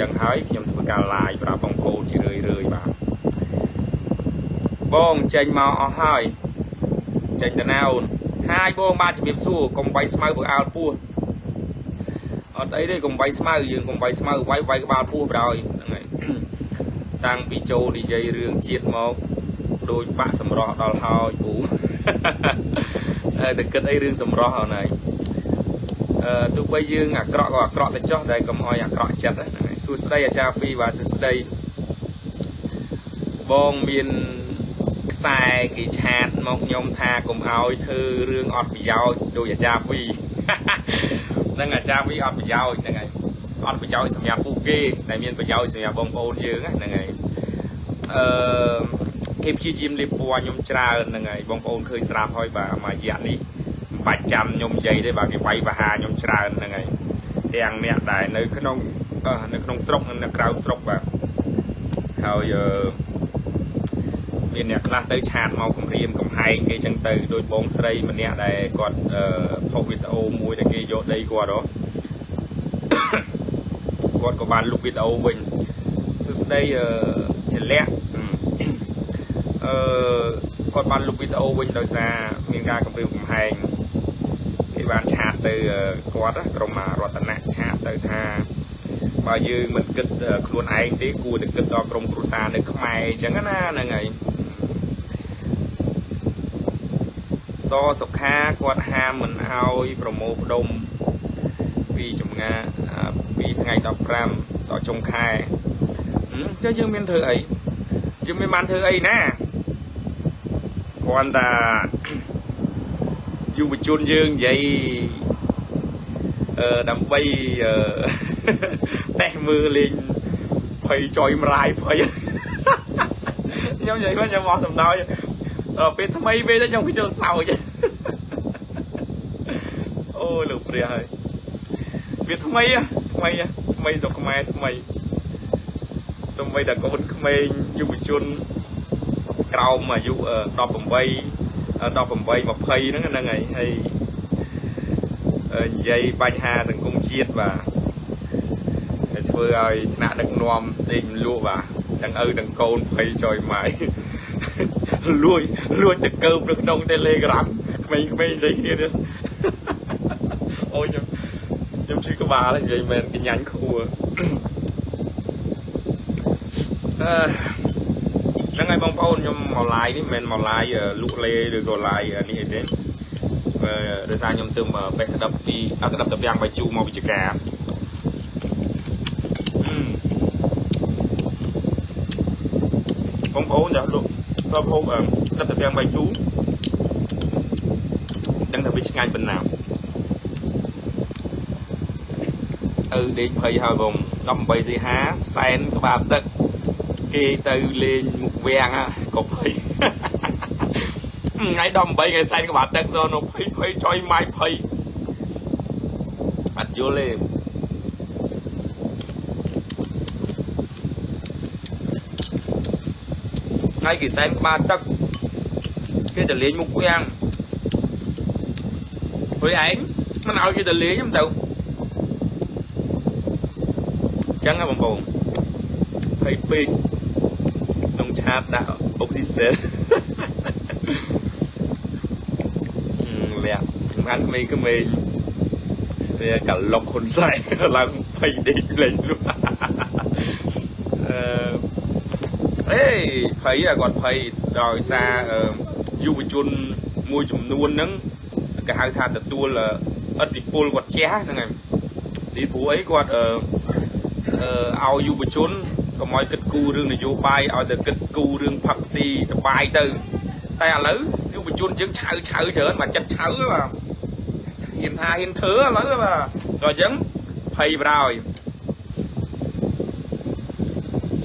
ចឹងហើយខ្ញុំធ្វើការ live ប្រាប់បងប្អូនជារឿយរឿយបាទបងចេញមកអស់ហើយចេញទៅណាអូនហាយបងបាទជំរាបសួរកុំវាយស្មៅបើអាលពោះអត់អីទេកុំវាយស្មៅយើងកុំវាយស្មៅវាយវាយក្បាលពោះបដ ாய் ហ្នឹងហើយតាំងពីចូលនិយាយរឿងជាតិមកដូចបាក់សម្រស់ដល់ហើយពូតែគិតអីរឿងសម្រស់ហ្នឹងហើយអឺទោះបីយើងអាក្រក់ក៏អាក្រក់ទៅចោះតែកុំឲ្យអាក្រក់ចិត្តហ្នឹងហើយ សួស្ដីអាចារ្យហ្វីបាទសួស្ដីបងមានខ្សែគេឆាតមកខ្ញុំថាកុំឲ្យធ្វើរឿងអត់ប្រយោជន៍ដោយអាចារ្យហ្វីហ្នឹងអាចារ្យហ្វីអត់ប្រយោជន៍ហ្នឹងហើយអត់ប្រយោជន៍សម្រាប់ពួកគេតែមានប្រយោជន៍សម្រាប់បងប្អូនយើងហ្នឹងហើយអឺគេព្យាយាមលេបពណ៌ខ្ញុំច្រើនហ្នឹងហើយបងប្អូនឃើញស្រាប់ហើយបាទមួយរយៈនេះមិនបាច់ចាំខ្ញុំនិយាយទេបាទគេវាយបហាខ្ញុំច្រើនហ្នឹងហើយទាំងអ្នកដែលនៅក្នុង នៅក្នុងស្រុកនិងនៅក្រៅស្រុកបាទហើយអឺមានអ្នកខ្លះទៅឆាតមកគម្រាមកំហែងគេចឹងទៅដោយបងស្រីម្នាក់ដែលគាត់ផុសវីដេអូមួយដែលគេយកដីគាត់ហ៎គាត់ក៏បានលុបវីដេអូវិញសួស្ដីអឺជាលក្ខអឺគាត់បានលុបវីដេអូវិញដោយសារមានការគម្រាមកំហែងគេបានឆាតទៅគាត់ក្រុមរតនៈឆាតទៅថា បើយើងមិនគិតខ្លួនឯងទេគួរតែគិតដល់ក្រុមគ្រួសារនៅខ្មែរអញ្ចឹងណាហ្នឹងហើយសសុខាគាត់ហាមមិនអោយប្រមូលផ្ដុំពីចម្ងាពីថ្ងៃ15ដល់ចុងខែចុះយើងមានធ្វើអីយើងមានបានធ្វើអីណាគ្រាន់តែយុវជនយើងនិយាយអឺដើម្បីអឺ តេះមើលលេងភ័យចយមរាយភ័យខ្ញុំនិយាយមកខ្ញុំមកសំដៅពេលថ្មីពេលទៅខ្ញុំក៏ចូលសោចអូលោកព្រះហើយវាថ្មីថ្មីថ្មីស្រុកខ្មែរថ្មីសំបីតែកូនក្មេងយុវជនក្រោមអាយុ18 18 20ហ្នឹងហ្នឹងហើយហើយនិយាយបញ្ហាសង្គមជាតិបាទហើយ ធ្វើឲ្យថ្នាក់ដឹកនាំដេកលក់បាទទាំងឪទាំងកូនភ័យចយម៉ាយលួយលួយទៅកើបនៅក្នុង Telegram ក្មេងៗនិយាយគ្នាទៀតអូយខ្ញុំខ្ញុំឈឺក្បាលនិយាយមែនកញ្ញាញ់ខួរអឺហ្នឹងហើយបងប្អូនខ្ញុំមក live នេះមិនមែនមក live លក់លេឬក៏ live នេះអីទេដោយសារខ្ញុំទើបបេះក្តាប់ពីក្តាប់តាពាំងបាយជូមកវិជ្ជការ បងប្អូនដែលលក់ដល់ហូបក្តាប់តាពាំងបាយជូដឹងថាវាឆ្ងាញ់ប៉ុណ្ណាអឺដេកភ័យហើយបង18សីហាសែនក្បាលទឹកគេទៅលេងមុខវាំងក៏ភ័យថ្ងៃ18ថ្ងៃសែនក្បាលទឹកទៅនៅភ័យភ័យចុយម៉ាយភ័យអត់យល់ទេ ថ្ងៃគេសែនក្បាលទឹកគេទៅលេងមុខវាំងហើយឯងមិនឲ្យគេទៅលេងខ្ញុំទៅចឹងហ៎បងប្អូនភ័យពេកក្នុងឆាតដាក់អុកស៊ីសែនលាក់សំខាន់ក្មេងក្មេងវាកលុកហ៊ុនសែនឡើងភ័យដេកលេងលុះអឺអេ ភ័យគាត់ភ័យដោយសារយុវជនមួយចំនួនហ្នឹងគេហៅថាទទួលឥទ្ធិពលគាត់ជះហ្នឹងហើយទីព្រោះអីគាត់អឺឲ្យយុវជនកុំឲ្យគិតគូររឿងនយោបាយឲ្យតែគិតគូររឿងផឹកស៊ីសបាយទៅ តែឥឡូវយុវជនយើងឆៅឆៅច្រើនមកចិត្តឆៅបាទហ៊ានថាហ៊ានធ្វើឥឡូវបាទក៏អញ្ចឹងភ័យប្រោយ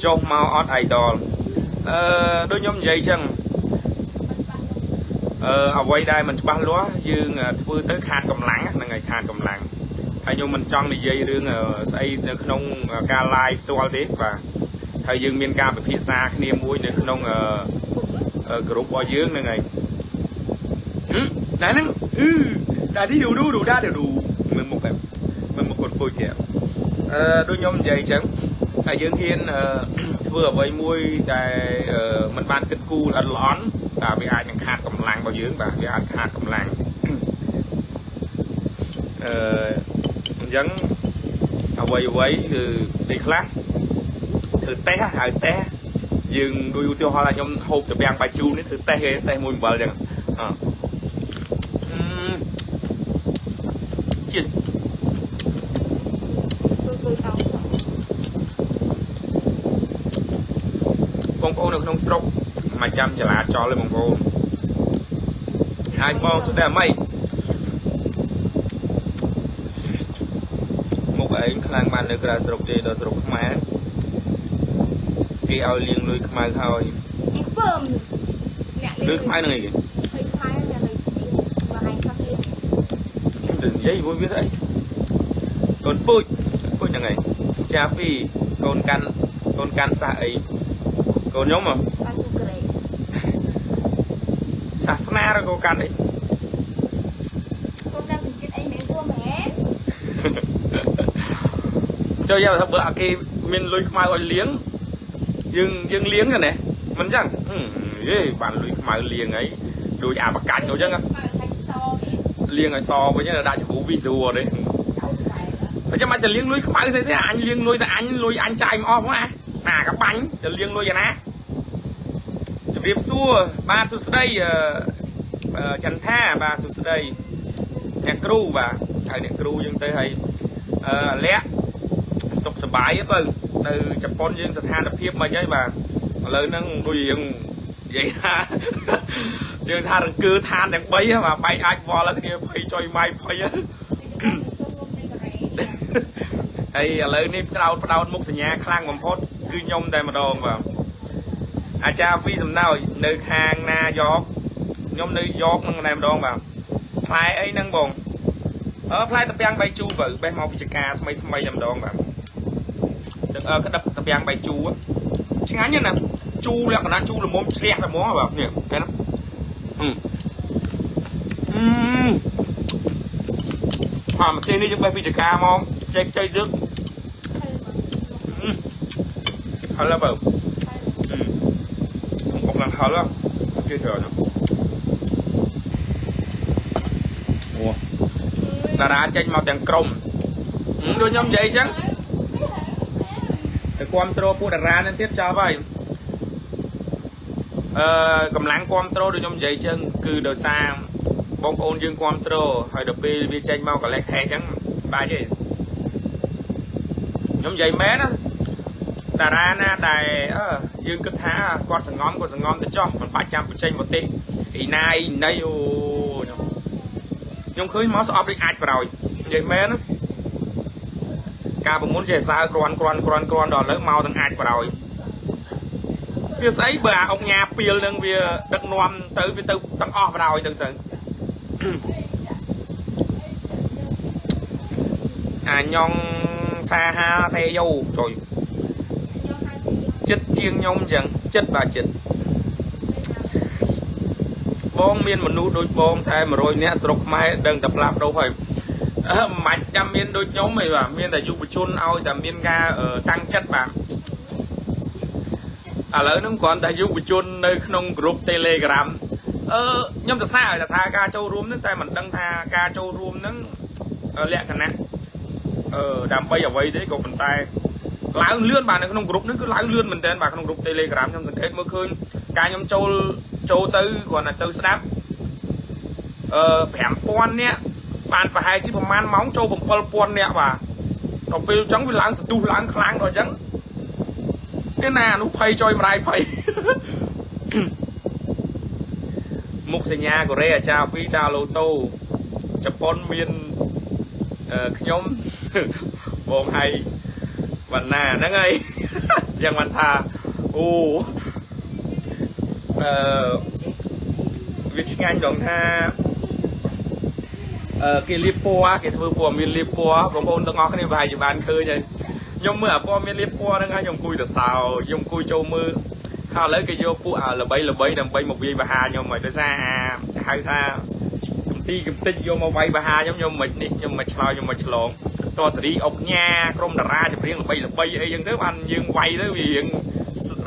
ចុះមកអត់អៃដល អឺដូចខ្ញុំនិយាយអញ្ចឹងអឺអ្វីដែលមិនច្បាស់លាស់យើងធ្វើទៅខាតកម្លាំងហ្នឹងហើយខាតកម្លាំងហើយខ្ញុំមិនចង់និយាយរឿងស្អីនៅក្នុងការ live ផ្ទាល់ទេបាទហើយយើងមានការពិភាក្សាគ្នាមួយនៅក្នុងក្រុមរបស់យើងហ្នឹងហើយតែហ្នឹងអឺតែទីឌូឌូឌូដាឌូមើលមុខបែបមើលមុខគាត់ពុយទៀតអឺដូចខ្ញុំនិយាយអញ្ចឹងតែយើងហ៊ាន ធ្វើអ្វីមួយដែលมันបានគិតគូរល្អិតល្អន់តែវាអាចនឹងខាតកម្លាំងរបស់យើងបាទវាអាចខាតកម្លាំងអឺអញ្ចឹងអ្វីអ្វីគឺពេលខ្លះធ្វើតេស្តហៅតេស្តយើងដូចឧទាហរណ៍ថាខ្ញុំហូបតាពាំងបាយជូរនេះធ្វើតេស្តគេតេស្តមួយអំបិលអញ្ចឹងអឺជាតិបងប្អូននៅក្នុងស្រុកមកចាំចលាចលទេបងប្អូនហើយបងសុដែរអីមុខឯងខ្លាំងបាននៅក្រៅស្រុកទេដល់ស្រុកខ្មែរគេឲ្យលៀងលុយខ្មៅហើយពើមអ្នកលឺខ្មៅនឹងអីគេខ្មៅអ្នកលុយបើឲ្យខាត់លៀងទៅនិយាយមួយវាស្អីកូនពូជពូជហ្នឹងឯងចាហ្វីកូនកាន់កូនកាន់សះអី កូនខ្ញុំហ៎សាសនាឬក៏កាន់អីចូលយកថាបើអាគេមានលុយខ្មៅឲ្យលៀងយើងយើងលៀងណាមិនចឹងយេបានលុយខ្មៅលៀងអីដូចអាបកាច់នោះចឹងលៀងឲ្យសវិញដាក់ជ្រូវីស្រួលទេបើចាំមិនទៅលៀងលុយខ្មៅស្អីទេអញលៀងលុយតែអញលុយអញចាយមកអស់ហ្មងអាណាកបាញ់ទៅលៀងលុយយ៉ាងណាជម្រាបសួរបាទសុស្ដីចន្ទថាបាទសុស្ដីអ្នកគ្រូបាទហើយអ្នកគ្រូយើងទៅហើយអឺលក្ខសុខសบายទៅនៅជប៉ុនយើងស្ថានភាពមិនអីបាទឥឡូវហ្នឹងដូចយើងនិយាយថាយើងថារង្គើឋានទាំង3បាទបែកអាចវល់គ្នាភ័យចុយម៉ៃភ័យហើយឥឡូវនេះផ្ដោតផ្ដោតមុខសញ្ញាខ្លាំងបំផុតគឺខ្ញុំតែម្ដងបាទ អាចារ្យហ្វីសំណោយនៅខាងណាយកខ្ញុំនៅយកនឹងតែម្ដងបាទផ្លែអីហ្នឹងបងអឺផ្លែតាពាំងបៃជូបើបេះមកពីចកាថ្មីថ្មីតែម្ដងបាទក្តឹបតាពាំងបាយជូឆ្ងាញ់ណាជូលក្ខណៈជូល្មមជ្រះតែហ្មងបាទនេះឃើញណាអឺអឺអាមកទីនេះយើងបេះពីចកាមកចែកចៃទឹកហល់ បើអឺមកឡើងហល់គេទៅណាអូតារាចេញមកទាំងក្រុមដូចខ្ញុំនិយាយអញ្ចឹងទៅគ្រប់គ្រងពួកតារានឹងទៀតចប់ហើយអឺកម្លាំងគ្រប់គ្រងដូចខ្ញុំនិ យាយចឹងគឺដោយសារបងប្អូនយើងគ្រប់គ្រងហើយដល់ពេលវាចេញមកកលេសហេចឹងបាច់ទេខ្ញុំនិយាយមែនណាតារាណាដែលអឺយើងគិតថាគាត់សងំគាត់សងំទៅចោះមិនបាច់ចាំបញ្ចេញមតិអ៊ីណាអ៊ីណៃអូខ្ញុំខ្ញុំឃើញមកស្អប់ដូចអាចប្រោយនិយាយមែនណាការប្រមុនចេះសើគ្រាន់គ្រាន់គ្រាន់គ្រាន់ដល់ឥឡូវមកទាំងអាចប្រោយវាស្អីបើអាអង្គញាពីលនឹងវាដឹកនាំទៅវាទៅទាំងអស់ប្រោយទៅទៅអាញងសាហាសេយោចុយ ចិត្តជាងខ្ញុំអញ្ចឹងចិត្តបាទចិត្តបងមានមនុស្សដូចបងតែ100នាក់ស្រុកខ្មែរដឹងតែផ្លាប់ដោហើយមិនចាំមានដូចខ្ញុំទេបាទមានតែយុវជនឲ្យតែមានការតាំងចិត្តបាទឥឡូវហ្នឹងគ្រាន់តែយុវជននៅក្នុងក្រុម Telegram អឺខ្ញុំសរសើរសរសើរការចូលរួមហ្នឹងតែមិនដឹងថាការចូលរួមហ្នឹងលក្ខណៈអឺដើម្បីអ្វីទេក៏ប៉ុន្តែ ឡើងលឿនបាទនៅក្នុងក្រុមហ្នឹងគឺឡើងលឿនមែនតើបាទក្នុងក្រុម Telegram ខ្ញុំសង្កេតមើលឃើញការខ្ញុំចូលចូលទៅគ្រាន់តែទៅស្ដាប់អឺ5000នាក់បានប្រហែលជាប្រហែលម៉ោងចូល7000នាក់បាទដល់ពេលអញ្ចឹងវាឡើងសន្ទុះឡើងខ្លាំងដល់អញ្ចឹងនេះណានោះភ័យចុយម្ដាយភ័យមុខសញ្ញាកូរ៉េអាចារ្យហ្វីតាឡូតូជប៉ុនមានខ្ញុំបងហើ យវណ្ណាហ្នឹងហើយយ៉ាងមិនថាអូអឺវាឆ្ងាញ់ដល់ថាគេលាបពណ៌គេធ្វើពណ៌មានលាបពណ៌បងប្អូនទាំងអស់គ្នាប្រហែលជាបានឃើញហើយខ្ញុំមើលអាពណ៌មានលាបពណ៌ហ្នឹងហើយខ្ញុំអង្គុយទៅសោខ្ញុំអង្គុយចូលមើលហើយឥឡូវគេយកពួកអាល្បីល្បីដើម្បីមកវាយបហាខ្ញុំហើយដោយសារអាហៅថាកំទីកំតិចយកមកវាយបហាខ្ញុំខ្ញុំមិននេះខ្ញុំមិនឆ្លើយខ្ញុំមិនឆ្លង តសេរីអុកញ៉ាក្រុមតារាចម្រៀងល្បីល្បីអីចឹងទៅបានយើងវាយទៅវារៀង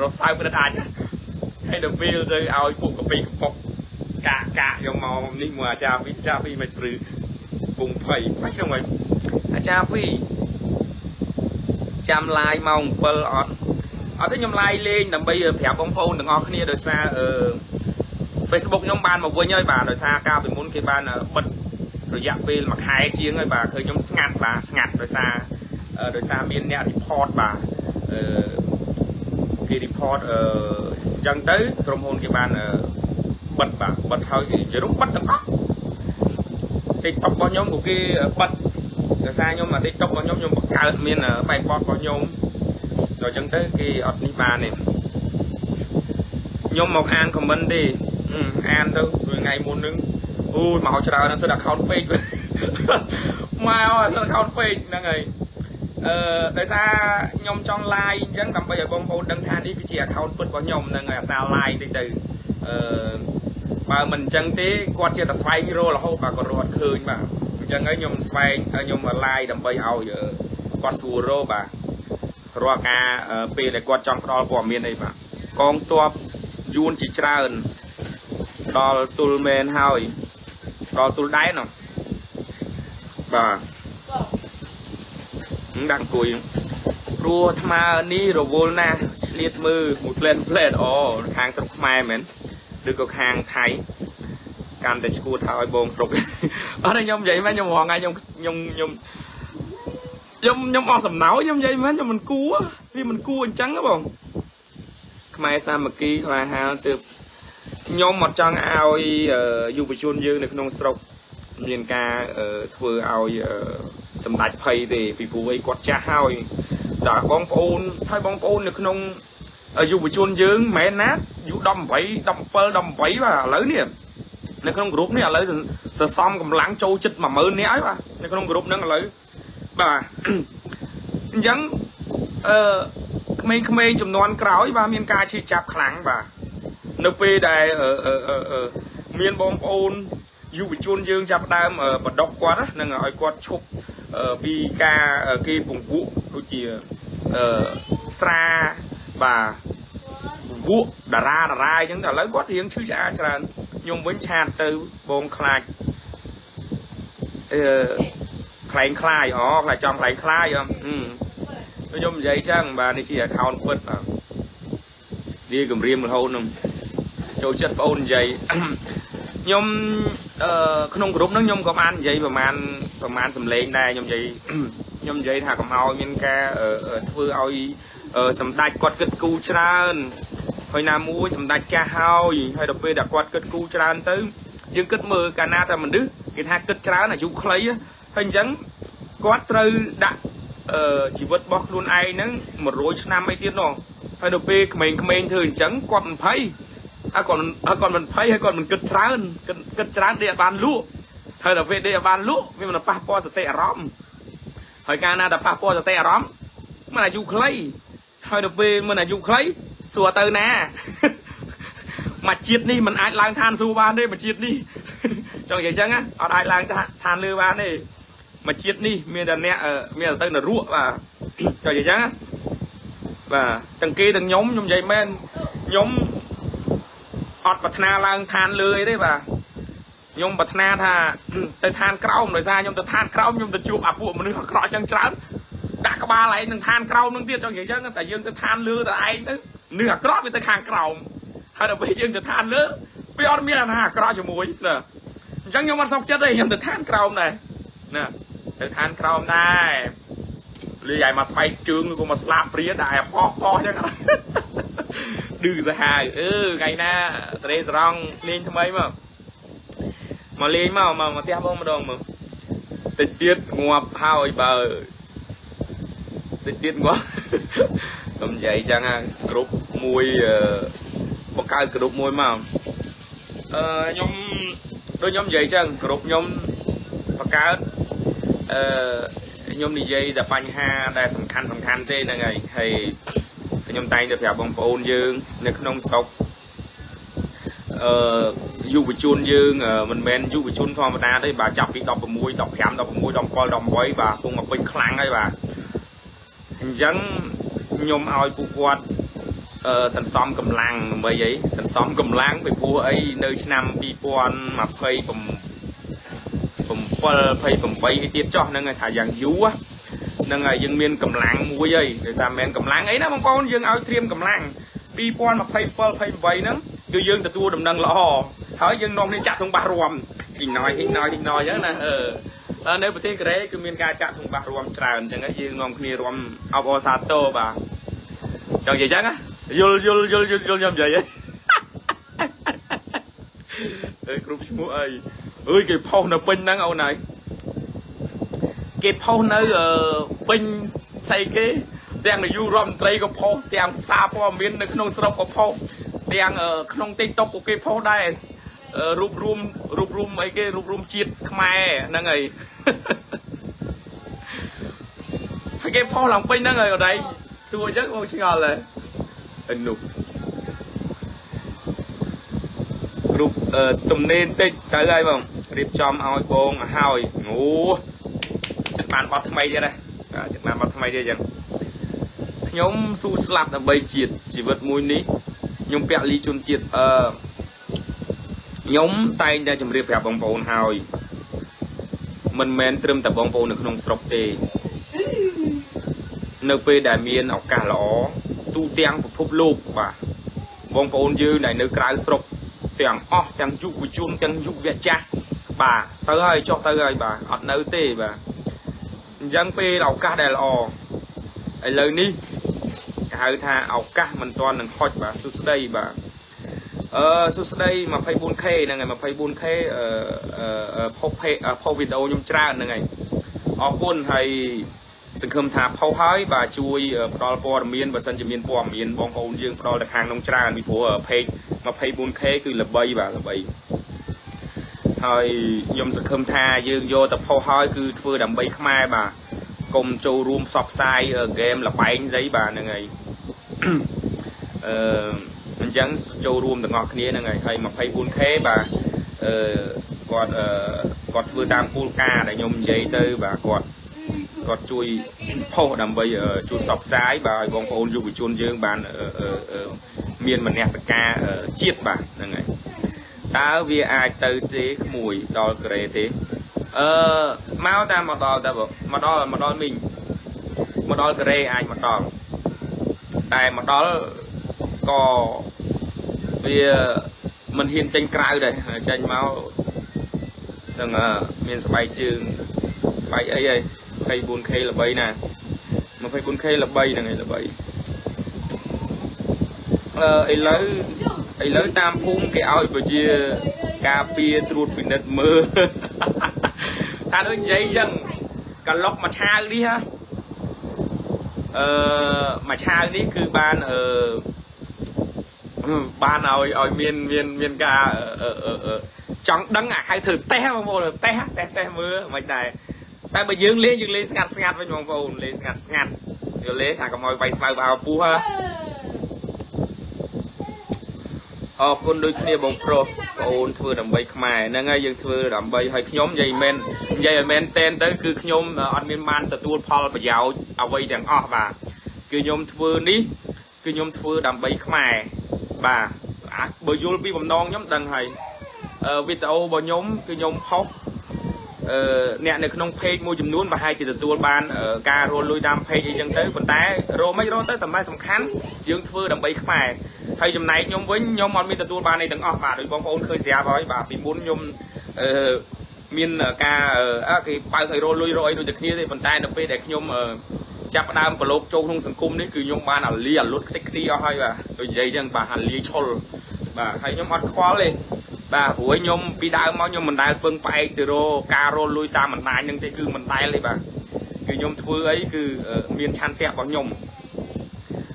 រសើបព្រឹកអាចហើយដល់ពេលទៅឲ្យពួកកាពីកប៉ុកកាកាយកមកនេះមកអាចារ្យវីអាចារ្យវីមិនព្រឺពុងភ័យភ័យហ្នឹងហើយអាចារ្យវីចាំឡាយម៉ោង7អត់អត់ទេខ្ញុំឡាយលេងដើម្បីប្រាប់បងប្អូនទាំងអស់គ្នាដោយសារអឺ Facebook ខ្ញុំបានមកវិញហើយបាទដោយសារកាលពីមុនគេបានបិទ រយៈពេលមួយខែជាងហើយបាទឃើញខ្ញុំស្ងាត់បាទស្ងាត់ដោយសារដោយសារមានអ្នក report បាទអឺគេ report អឺអញ្ចឹងទៅក្រុមហ៊ុនគេបានបិទបាទបិទហើយនិយាយរួមបិទទាំងអស់ TikTok របស់ខ្ញុំក៏គេបិទដោយសារខ្ញុំអា TikTok របស់ខ្ញុំខ្ញុំបង្កើតមានបែបបទរបស់ខ្ញុំដល់អញ្ចឹងទៅគេអត់នេះបានទេខ្ញុំមកអាន comment ទេអានទៅថ្ងៃមុននឹង អូយមកច្រើនណាស់សិត account fake មកអត់ account fake ហ្នឹងហើយអឺដោយសារខ្ញុំចង់ live អញ្ចឹងដើម្បីឲ្យបងប្អូនដឹងថានេះគឺជា account ពិតរបស់ខ្ញុំហ្នឹងហើយអាសា live តិចទៅអឺបើមិនអញ្ចឹងទេគាត់ជាតែស្វែងរករហូតបាទគាត់រត់ឃើញបាទអញ្ចឹងហើយខ្ញុំស្វែងខ្ញុំ live ដើម្បីឲ្យគាត់សួររកបាទរាល់ការពេលដែលគាត់ចង់ផ្ដល់ព័ត៌មានអីបាទកងទ័ពយួនជាច្រើនដល់ទុលមែនហើយ ដល់ទុលដែរណោះបាទដាក់អង្គុយព្រោះអាត្មានេះរវល់ណាស់ឆ្លៀតមើលមួយផ្លែនផ្លែតអូខាងស្រុកខ្មែរមែនឬក៏ខាងថៃកាន់តែឈួតថាឲ្យបងស្រុកអត់ខ្ញុំនិយាយមែនខ្ញុំរងថ្ងៃខ្ញុំខ្ញុំខ្ញុំខ្ញុំខ្ញុំអស់សំណោខ្ញុំនិយាយមែនខ្ញុំមិនគួរវាមិនគួរអញ្ចឹងបងខ្មែរសាមគ្គីក្លាហាលទើប ខ្ញុំអត់ចង់ឲ្យយុវជនយើងនៅក្នុងស្រុកមានការធ្វើឲ្យសម្ដេចភ័យទេពីព្រោះអីគាត់ចាស់ហើយតើបងប្អូនហើយបងប្អូននៅក្នុងយុវជនយើងមិនមែនណាយុ18 17 18បាទឥឡូវនេះនៅក្នុងក្រុមនេះឥឡូវសន្សំកម្លាំងចូលចិត្ត10000នាក់ហើយបាទនៅក្នុងក្រុមហ្នឹងឥឡូវបាទអញ្ចឹងអឺក្មេងៗចំនួនក្រោយបាទមានការឈឺចាប់ខ្លាំងបាទ នៅពេលដែលមានបងប្អូនយុវជនយើងចាប់ដើមបដុកគាត់នឹងឲ្យគាត់ឈប់ពីការគេពង្ពួកដូចជាស្រាបាទពង្ពួកតារាតារាអញ្ចឹងតែឥឡូវគាត់រៀងឈឺឆ្អាលច្រើនខ្ញុំវិញឆាតទៅបងខ្លាចអឺខ្លែងខ្លាយអូខ្លាចចង់ខ្លែងខ្លាយអឺខ្ញុំនិយាយចឹងបាទនេះជា account ពិតបាទវាគម្រាមរហូតនឹង ចូលចិត្តបងអូននិយាយខ្ញុំអឺក្នុងក្រុមហ្នឹងខ្ញុំក៏បាននិយាយប្រហែលប្រហែលសម្លេងដែរខ្ញុំនិយាយខ្ញុំនិយាយថាកុំឲ្យមានការធ្វើឲ្យសម្ដេចគាត់គិតគូរច្រើនហើយណាមួយសម្ដេចចាស់ហើយហើយដល់ពេលដែលគាត់គិតគូរច្រើនទៅយើងគិតមើលកាលណាតែមនុស្សគេថាគិតច្រើនអាយុខ្លីហើយអញ្ចឹងគាត់ត្រូវដាក់អឺជីវិតរបស់ខ្លួនឯងហ្នឹង100ឆ្នាំអីទៀតនោះហើយដល់ពេលក្មេងៗធ្វើអញ្ចឹងគាត់មិនភ័យ ហើយគាត់ហើយគាត់មិនភ័យហើយគាត់មិនគិតច្រើនគិតគិតច្រើនដេកបានលក់ហើយដល់ពេលដេកបានលក់វាមិនប៉ះពាល់សតិអារម្មណ៍ហើយកាលណាតែប៉ះពាល់សតិអារម្មណ៍មិនអាយុខ្លីហើយដល់ពេលមិនអាយុខ្លីសួរទៅណាមកជាតិនេះมันអាចឡើងឋានសួគ៌បានទេមកជាតិនេះចង់និយាយអញ្ចឹងអត់អាចឡើងឋានលើបានទេមកជាតិនេះមានតែអ្នកមានតែទៅនរកបាទចង់និយាយអញ្ចឹងបាទទាំងគេទាំងខ្ញុំខ្ញុំនិយាយមែនខ្ញុំ អត់ប្រាថ្នាឡើងឋានលើអីទេបាទខ្ញុំប្រាថ្នាថាទៅឋានក្រោមដោយសារខ្ញុំទៅឋានក្រោមខ្ញុំទៅជួបអាពួកមនុស្សអាក្រក់ចឹងច្រើនដាក់ក្បាលឯងនឹងឋានក្រោមនឹងទៀតចង់និយាយចឹងតែយើងទៅឋានលើតែឯងទៅមនុស្សអាក្រក់វាទៅខាងក្រោមហើយដល់ពេលយើងទៅឋានលើវាអត់មានអាណាអាក្រក់ជាមួយណាអញ្ចឹងខ្ញុំអត់សុខចិត្តទេខ្ញុំទៅឋានក្រោមដែរណាទៅឋានក្រោមដែរលីឲ្យមកស្បែកជើងក៏មកស្លាប់ព្រាដែរអស់អស់ចឹង ឌឺសាហាវអឺថ្ងៃណាសេរីស្រង់លេងថ្មីមកមកលេងមកមកមកផ្ទះបងម្ដងមើលតិចទៀតងាប់ហើយបើតិចទៀតងាប់ខ្ញុំនិយាយចឹងគ្រប់មួយបង្កើតគ្រប់មួយមកអឺខ្ញុំដូចខ្ញុំនិយាយចឹងគ្រប់ខ្ញុំបង្កើតអឺខ្ញុំនិយាយតែបញ្ហាដែលសំខាន់សំខាន់ទេហ្នឹងហើយហើយ ខ្ញុំតែងតែប្រាប់បងប្អូនយើង នៅក្នុងស្រុកអឺយុវជនយើងមិនមែនយុវជនធម្មតាទេបាទចាប់ពី16 15 16 17 18បាទពងមកពេញខ្លាំងហើយបាទអញ្ចឹងខ្ញុំឲ្យពួកគាត់អឺសន្សំកម្លាំងដើម្បីអីសន្សំកម្លាំងពីព្រោះអីនៅឆ្នាំ2020 7 28ឯទៀតចោះហ្នឹងថាយ៉ាងយូរហ្នឹងហើយយើងមានកម្លាំងមួយហើយដោយសារមិនកម្លាំងអីណាបងប្អូនយើងឲ្យត្រៀមកម្លាំង2027 28ហ្នឹងគឺយើងទទួលដំណឹងល្អហើយយើងនាំគ្នាចាក់ធុងបាសរួមហ៊ីណយហ៊ីណយហ៊ីណយអញ្ចឹងណាអឺនៅប្រទេសកូរ៉េគឺមានការចាក់ធុងបាសរួមច្រើនអញ្ចឹងយើងនាំគ្នារួមអបអសាទរបាទចង់និយាយអញ្ចឹងយល់យល់យល់យល់យល់ខ្ញុំនិយាយអើយគ្រប់ឈ្មោះអីអើយគេផុសនៅពេញហ្នឹងអូនហើយ គេផុសនៅពេញស្អីគេ ទាំងនាយករដ្ឋមន្ត្រីក៏ផុសទាំងសារព័ត៌មាននៅក្នុងស្រុកក៏ផុសទាំងក្នុង TikTok ក៏គេផុសដែររូបរួមរូបរួមអីគេរូបរួមជាតិខ្មែរហ្នឹងហើយហើយគេផុសឡើងពេញហ្នឹងហើយអូនឯងសួរអញ្ចឹងមកឆ្ងល់ហើយនោះគ្រប់ទំនេរតិចទៅហើយបងរៀបចំឲ្យបងហើយអូ ចិត្តបានបត់ថ្មីទៀតណាចិត្តបានបត់ថ្មីទៀតអញ្ចឹងខ្ញុំស៊ូស្លាប់ដើម្បីជាតិជីវិតមួយនេះខ្ញុំពាក់លីជនជាតិអឺខ្ញុំតែងតែជម្រាបប្រាប់បងប្អូនហើយមិនមែនត្រឹមតែបងប្អូននៅក្នុងស្រុកទេនៅពេលដែលមានឱកាសល្អទូទាំងពិភពលោកបាទបងប្អូនយើងដែលនៅក្រៅស្រុកទាំងអស់ទាំងយុវជនទាំងយុវចាស់បាទទៅហើយចុះទៅហើយបាទអត់នៅទេបាទ អញ្ចឹងពេលឱកាសដែលល្អឥឡូវនេះគេហៅថាឱកាសមិនទាន់នឹងហុចបាទសួស្ដីបាទអឺសួស្ដី 24K ហ្នឹងហើយ 24K អឺផុសផុសវីដេអូខ្ញុំច្រើនហ្នឹងហើយអរគុណហើយសង្ឃឹមថាផុសហើយបាទជួយផ្ដល់ព័ត៌មានបើសិនជាមានព័ត៌មានបងប្អូនយើងផ្ដល់ទៅខាងនោះច្រើនពីព្រោះ page 24K គឺល្បីបាទល្បីហើយខ្ញុំសង្ឃឹមថាយើងយកទៅផុសហើយគឺធ្វើដើម្បីខ្មែរបាទ កុំចូលរួមផ្សព្វផ្សាយហ្គេមលបែងស្អីបាទហ្នឹងហើយអឺអញ្ចឹងចូលរួមទាំងអស់គ្នាហ្នឹងហើយហើយ 24K បាទអឺគាត់អឺគាត់ធ្វើតាមគោលការណ៍ដែលខ្ញុំនិយាយទៅបាទគាត់គាត់ជួយផុសដើម្បីជួយផ្សព្វផ្សាយបាទឲ្យបងប្អូនយុវជនយើងបានមានមនសិការជាតិបាទហ្នឹងហើយតើវាអាចទៅទេក្មួយដល់កូរ៉េទេ អឺមកតាមមកដល់តែមកដល់មកដល់មីងមកដល់កូរ៉េអាចមកដល់តែមកដល់ក៏វាមិនហ៊ានចេញក្រៅដែរចេញមកនឹងមានស្បែកជើងស្បែកអីហើយ 24K ល្បីណា 24K ល្បីហ្នឹងឯងល្បីអឺឥឡូវឥឡូវតាមភូមិគេឲ្យប្រជា ការពារត្រួតពិនិត្យមើលថាដូចនិយាយអញ្ចឹងកឡុកមួយឆាវនេះហ៎អឺមួយឆាវនេះគឺបានអឺបានឲ្យឲ្យមានមានមានការចង់ដឹងអាហៅធ្វើតេស្តបងប្អូនតេស្តតេស្តតេស្តមើលមិនដែរតែបើយើងលេងយើងលេងស្ងាត់ស្ងាត់វិញបងប្អូនលេងស្ងាត់ស្ងាត់យល់ទេថាកុំឲ្យវាយស្មៅបោពោះហ៎ អរគុណដូចគ្នាបងប្រុសបងអូនធ្វើដើម្បីខ្មែរហ្នឹងហើយយើងធ្វើដើម្បីឲ្យខ្ញុំនិយាយមែននិយាយឲ្យមែនតែនទៅគឺខ្ញុំអត់មានបានទទួលផលប្រយោជន៍អ្វីទាំងអស់បាទគឺខ្ញុំធ្វើនេះគឺខ្ញុំធ្វើដើម្បីខ្មែរបាទបើយល់ពីបំណងខ្ញុំដឹងហើយវីដេអូរបស់ខ្ញុំគឺខ្ញុំផុសអឺអ្នកនៅក្នុង page មួយចំនួនប្រហែលជាទទួលបានការរលួយតាម page អីចឹងទៅប៉ុន្តែរមិនរទៅតែសំខាន់យើងធ្វើដើម្បីខ្មែរ ហើយចំណែកខ្ញុំវិញខ្ញុំអត់មានទទួលបានអីទាំងអស់បាទដោយបងប្អូនឃើញស្រាប់ហើយបាទពីមុនខ្ញុំអឺមានការអឺគេបើកឲ្យរលុយរអីដូចតែគ្នាទេប៉ុន្តែនៅពេលដែលខ្ញុំចាប់ដើមប្រឡូកចូលក្នុងសង្គមនេះគឺខ្ញុំបានអាលីអាលុតខ្ទេចខ្ទីអស់ហើយបាទដូចនិយាយចឹងបាទអាលីឈុលបាទហើយខ្ញុំអត់ខ្វល់ទេបាទព្រោះខ្ញុំពីដើមមកខ្ញុំមិនដែលពឹងផ្អែកទៅរកការរលុយតាមបណ្ដាញហ្នឹងទេគឺមិនដែលទេបាទគឺខ្ញុំធ្វើអីគឺមានឆន្ទៈរបស់ខ្ញុំ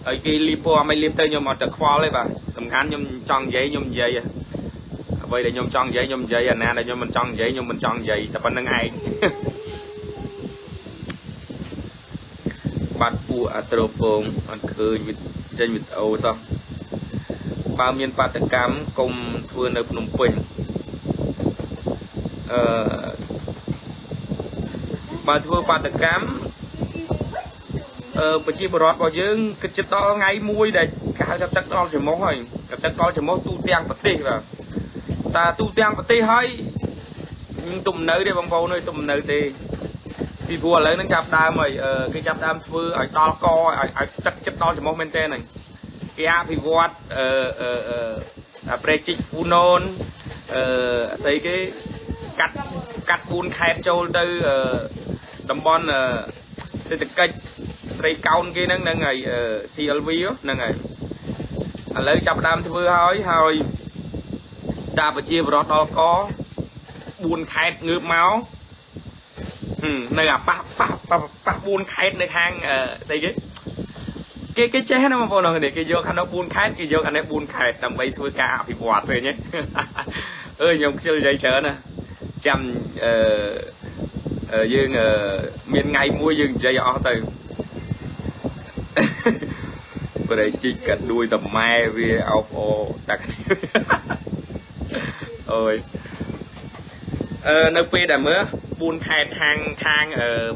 ហើយគេលីពណ៌មិនលីបទៅខ្ញុំអត់ទៅខ្វល់ទេបាទសំខាន់ខ្ញុំចង់និយាយខ្ញុំនិយាយអ្វីដែលខ្ញុំចង់និយាយខ្ញុំនិយាយអាណាដែលខ្ញុំមិនចង់និយាយខ្ញុំមិនចង់និយាយតែប៉ុណ្្នឹងឯងបាត់ពួកអាត្រូពងអត់ឃើញចេញវីដេអូសោះបើមានបាតកម្មកុំធ្វើនៅភ្នំពេញអឺបើធ្វើបាតកម្មអឺ ប្រជាពលរដ្ឋរបស់យើងគិតចិត្តដល់ថ្ងៃមួយដែលគេហៅថាទឹកដល់ច្រមុះហើយទឹកដល់ច្រមុះទូទាំងប្រទេសបាទតាទូទាំងប្រទេសហើយខ្ញុំទុំនៅទេបងប្អូនអើយទុំនៅទេពីព្រោះឥឡូវហ្នឹងចាប់ដើមហើយគេចាប់ដើមធ្វើឲ្យដល់កឲ្យឲ្យទឹកចិត្តដល់ច្រមុះមែនទេហ្នឹងគេអភិវឌ្ឍអឺអឺប្រេជីកពូណូនអឺស្អីគេកាត់កាត់4ខេតចូលទៅតំបន់សេដ្ឋកិច្ច ត្រីកោណគេហ្នឹងហ្នឹងហើយ CLV ហ្នឹងហើយឥឡូវចាប់ដើមធ្វើហើយហើយតាប្រជាបរតដល់ក4ខេតងើបមកនៅអាប៉ះប៉ះប៉ះប៉ះ4ខេតនៅខាងស្អីគេគេគេចេះណាបងប្អូននេះគេយកខាងនោះ4ខេតគេយកអានេះ4ខេតដើម្បីធ្វើការអភិវឌ្ឍវិញអើយខ្ញុំខ្ជិលនិយាយច្រើនណាចាំអឺយើងមានថ្ងៃមួយយើងនិយាយអស់ទៅ ប្រេជីកកាត់ដួយតម៉ែវាអោបអូតាគ្នាអូយអឺនៅពេលដែលមើល4ខេត្តខាងខាងអឺ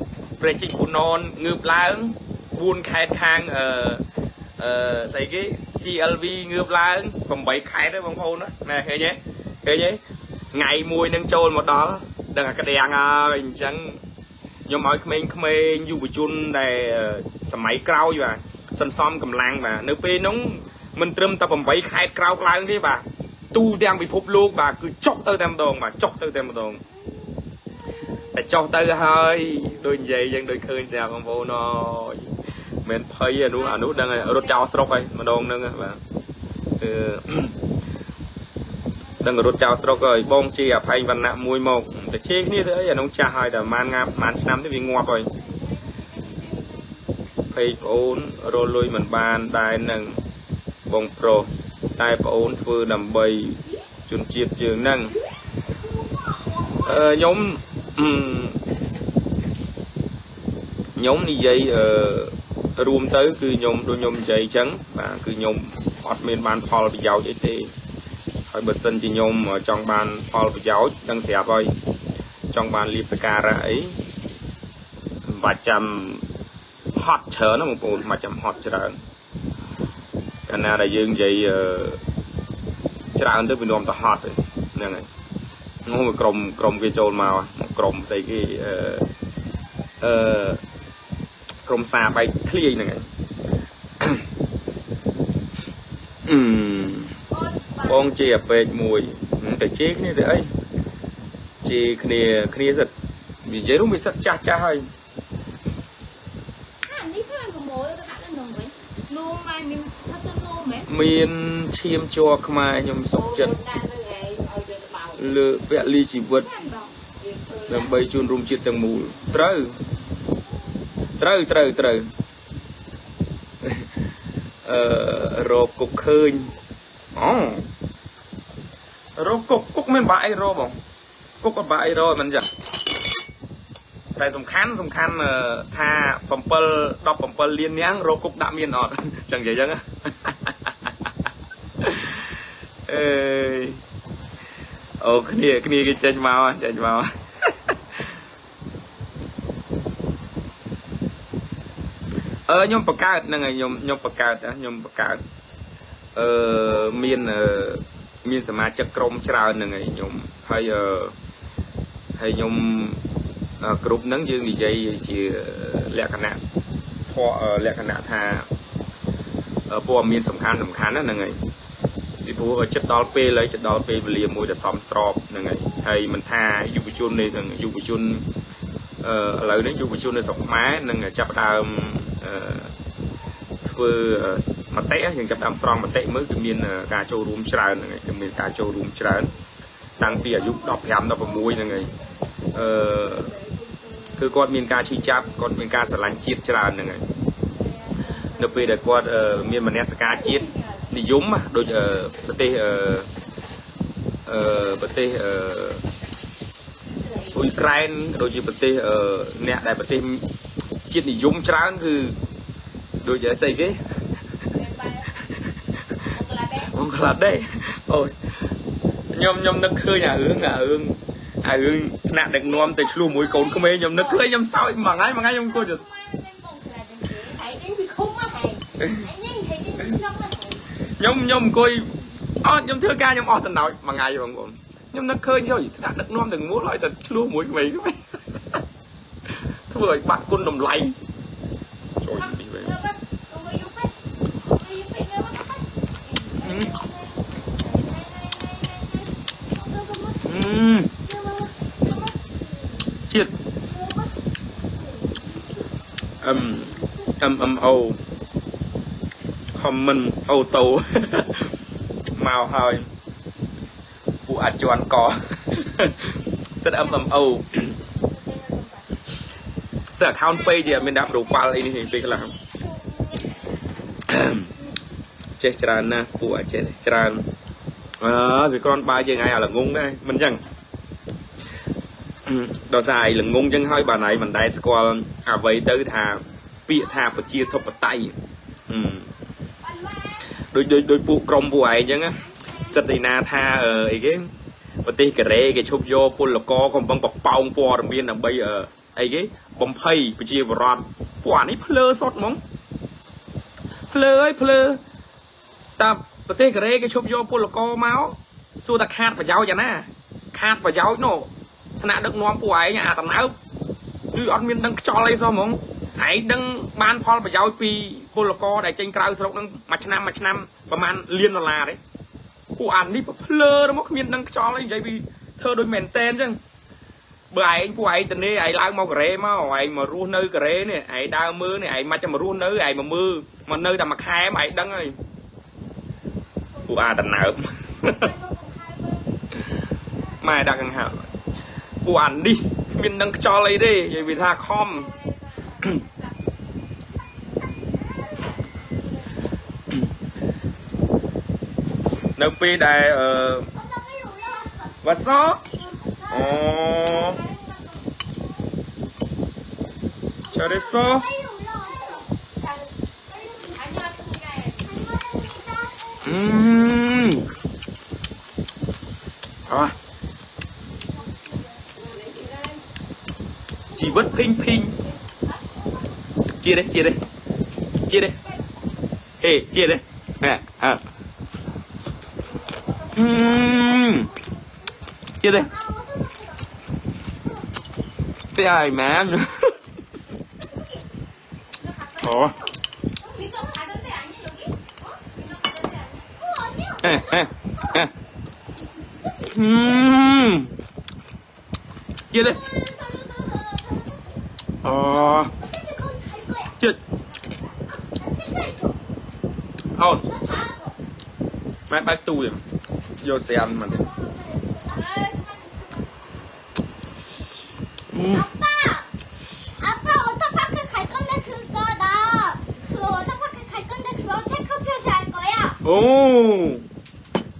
ប្រេជីកពូណនងើបឡើង4ខេត្តខាងអឺអឺស្អីគេ CLV ងើបឡើង8ខេត្តទេបងប្អូនណាឃើញទេឃើញទេថ្ងៃមួយនឹងចូលមកដល់ដឹងអាក្តាំងហើយអញ្ចឹង ខ្ញុំឲ្យក្មេងៗយុវជនដែលសម័យក្រោយបាទសន្សំកម្លាំងបាទនៅពេលនោះមិនត្រឹមតែ8ខេត្តក្រោកឡើងទេបាទទូទាំងពិភពលោកបាទគឺចុះទៅតែម្ដងបាទចុះទៅតែម្ដងតែចុះទៅហើយដូចនិយាយយើងដូចឃើញស្រាប់បងប្អូនអើយមិនភ័យអានោះអានោះដឹងរត់ចោលស្រុកហើយម្ដងហ្នឹងបាទគឺដឹងរត់ចោលស្រុកហើយបងជាអភ័យវណ្ណៈមួយមក តែជេរគ្នាទៅអីអានោះចាស់ហើយតែប្រហែលងាប់ប្រហែលឆ្នាំទៅវាងាប់ហើយភ័យប្អូនរលុយមិនបានដែរនឹងបងប្រុសតែប្អូនធ្វើដើម្បីជនជាតិយើងហ្នឹងអឺខ្ញុំខ្ញុំនិយាយអឺរួមទៅគឺខ្ញុំដូចខ្ញុំនិយាយអញ្ចឹងបាទគឺខ្ញុំអត់មានបានផលប្រយោជន៍អីទេហើយបើសិនជាខ្ញុំចង់បានផលប្រយោជន៍ដឹងស្រាប់ហើយ ចង់បានលៀបសការៈអីមិនបាច់ចាំហត់ច្រើនណាបងប្អូនមិនបាច់ចាំហត់ច្រើនកាលណាដែលយើងនិយាយច្រើនទៅវានាំទៅហត់ហ្នឹងហើយនោះមកក្រុមក្រុមគេចូលមកក្រុមស្អីគេអឺអឺក្រុមសាបែកធ្លាយហ្នឹងហើយអឺបងជាអាពេកមួយតែជេរគ្នាទៅអី ជេរគ្នាគ្នាសិតនិយាយរួមវាសិតចាស់ចាស់ហើយមានឈាមជ័រខ្មែរខ្ញុំសុខចិត្តលើពលីជីវិតដើម្បីជួនរួមជាតិទាំងមូលត្រូវត្រូវត្រូវត្រូវអឺរកគុកឃើញអូរកគុកគុកមានបាក់អីរបង គុកអត់បាក់អីរមិនចឹងតែសំខាន់សំខាន់ថា7 17លាននាងរកគុកដាក់មានអត់ចឹងនិយាយចឹងអេអូគ្នាគ្នាគេចេញមកចេញមកអឺខ្ញុំបង្កើតហ្នឹងហើយខ្ញុំខ្ញុំបង្កើតខ្ញុំបង្កើតអឺមានមានសមាជិកក្រុមច្រើនហ្នឹងហើយខ្ញុំហើយអឺ ហើយខ្ញុំគ្រប់ហ្នឹងយើងនិយាយជាលក្ខណៈភ័លក្ខណៈថាព័ត៌មានសំខាន់សំខាន់ហ្នឹងហើយពីព្រោះចិត្តដល់ពេលហើយចិត្តដល់ពេលវេលាមួយដែលសមស្របហ្នឹងហើយហើយមិនថាយុវជននេះនឹងយុវជនអឺឥឡូវនេះយុវជននៅស្រុកខ្មែរនឹងចាប់ដើមអឺធ្វើមតិយើងចាប់ដើមស្រង់មតិមើលគឺមានការចូលរួមច្រើនហ្នឹងហើយគឺមានការចូលរួមច្រើនតាំងពីអាយុ15 16ហ្នឹងហើយ អឺគឺគាត់មានការឈឺចាប់គាត់មានការស្រឡាញ់ជាតិច្រើនហ្នឹងហើយនៅពេលដែលគាត់មានមនសិការជាតិនិយមដូចប្រទេសអឺប្រទេសអឺអ៊ុយក្រែនដូចជាប្រទេសអឺអ្នកដែលប្រទេសជាតិនិយមច្រើនគឺដូចស្អីគេអង់ក្លាដេសអូយខ្ញុំខ្ញុំនឹកឃើញអារឿងអារឿងអារឿង ថ្នាក់ដឹកនាំទៅឆ្លោះមួយកូនក្មេងខ្ញុំនឹកឃើញខ្ញុំសោចមួយថ្ងៃមួយថ្ងៃខ្ញុំអង្គុយទៅខ្ញុំខ្ញុំអង្គុយអត់ខ្ញុំធ្វើការខ្ញុំអស់សំណោចមួយថ្ងៃបងប្អូនខ្ញុំនឹកឃើញយកថ្នាក់ដឹកនាំទាំងមូលឲ្យតែឆ្លោះមួយក្មេងធ្វើឲ្យបាក់គុណតម្លៃចូលនេះវិញ ជាតិអឹមអឹមអឹមអូខមមិនអូតូមកហើយពួកអាចជន់កសិតអឹមអឹមអូសិត account page ជាមានដាក់ profile អីនេះពេលខ្លះចេះច្រើនណាស់ពួកអាចចេះច្រើនអើវាគ្រាន់បើយើងឯងអាល្ងងដែរមិនចឹង ដល់សារឯល្ងងចឹងហើយបានឯងមិនដែលស្គាល់អ្វីទៅថាពាក្យថាប្រជាធិបតេយ្យដូចដូចដូចពួកក្រុមពួកឯងចឹងសិទ្ធិណាថាអីគេប្រទេសកូរ៉េគេឈប់យកពលករកំពុងបប៉ោងព័ត៌មានដើម្បីអីគេបំភ័យប្រជាពលរដ្ឋពួកអានេះភ្លើសុតហ្មងភ្លើហើយភ្លើតាប្រទេសកូរ៉េគេឈប់យកពលករមកសួរថាខាតប្រយោជន៍យ៉ាងណា ខាតប្រយោជន៍នោះ ថ្នាក់ដឹកនាំពួកឯងអាតំណើបគឺអត់មានដឹងខ្យល់អីសោះហ្មងឯងដឹងបានផលប្រយោជន៍ពីពលករដែលចេញក្រៅស្រុកនឹងមួយឆ្នាំមួយឆ្នាំប្រហែលលានដុល្លារទេពួកអានេះភ្លើមកគ្មានដឹងខ្យល់អីនិយាយពីធ្វើដូចមែនតែនអញ្ចឹងបើឯងពួកឯងទៅនេះឯងឡើងមកកូរ៉េមកឯងមករស់នៅកូរ៉េនេះឯងដើរមើលនេះឯងមិនចាំមករស់នៅឯងមកមើលមកនៅតែមួយខែមកឯងដឹងហើយពួកអាតំណើបម៉ែដាក់កង្ហើ ពួកអានេះគ្មាននឹងខ្យល់អីទេនិយាយវាថាខំនៅពេលដែលអឺវ៉ាសអូចារិសអឺអ่ะ ជីវិតភីងភីងជាទេជាទេជាទេហេជាទេហេហេអឺជាទេពី ai mà ồ ê ê ê 음 chia ờ chia ổn mát bác tu rồi vô xe ăn mà đi 음. 아빠, 아빠 워터파크 갈 건데 그거 나 그거 워터파크 갈 건데 그거 체크 표시할 거야. 오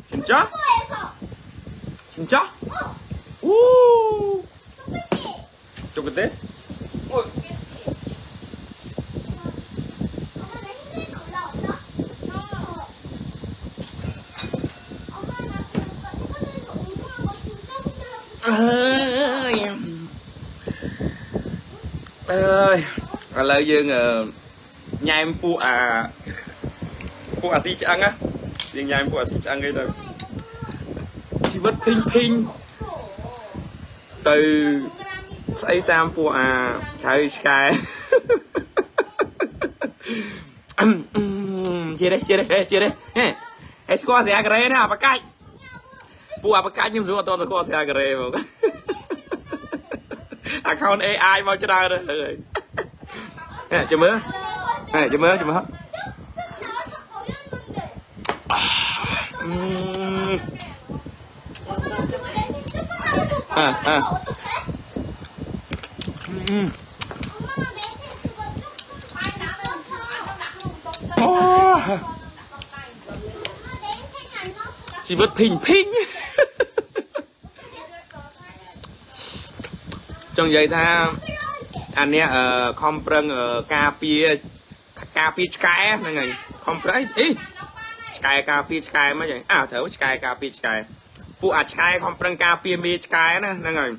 진짜? 학교에서. 진짜? 어, 오. 저 그때? Ơi ឥឡូវយើងអឺញ៉ែមពួកអាពួកអាស៊ីឆ្អឹងណាយើងញ៉ែមពួកអាស៊ីឆ្អឹងអីទៅជីវិតភីងភីងទៅស្អីតាមពួកអាហៅឆ្កែអឹមអឹមជាទេជាទេជាទេហេអេស្គាល់ស្រាការ៉េណាអាបកាច់ពួកអាបកាច់ខ្ញុំសួរអត់តស្គាល់ស្រាការ៉េមក account AI មកច្រើនហើយចាំមើលហេចាំមើលចាំមើលអឺអឺអូជីវិតភិញភិញ ចង់និយាយថាអានេះអឺខំប្រឹងអឺការពារការពារឆ្កែហ្នឹងហើយខំប្រឹងអីឆ្កែការពារឆ្កែមិនហ្នឹងអើត្រូវឆ្កែការពារឆ្កែពួកអាឆ្កែខំប្រឹងការពារមេឆ្កែណាហ្នឹងហើយ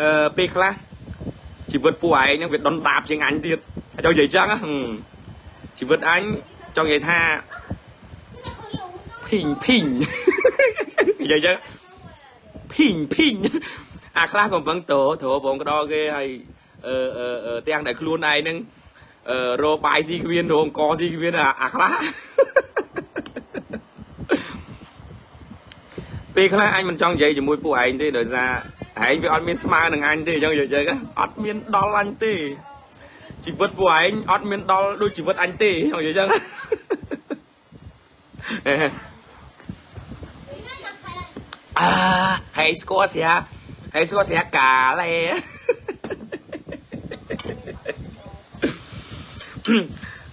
អឺពេលខ្លះជីវិតពួកឯងហ្នឹងវាដុនដាបជាងអញទៀតចង់និយាយចឹងណាជីវិតអញចង់និយាយថាភីងភីងនិយាយចឹងភីងភីង អាខ្លះកំពុងតោត្របងក្តោគេហើយអឺអឺទាំងដែលខ្លួនឯងហ្នឹងអឺរោបាយស៊ីគ្មានរោអង្គស៊ីគ្មានអាខ្លះពេលខ្លះអញមិនចង់និយាយជាមួយពួកឯងទេដោយសារឯងវាអត់មានស្មើនឹងអញទេអញ្ចឹងនិយាយអត់មានដល់អញទេជីវិតពួកឯងអត់មានដល់ដូចជីវិតអញទេនិយាយអញ្ចឹងអាហើយស្គាល់ស្រា ហើយស្គាល់ស្រាកាឡេ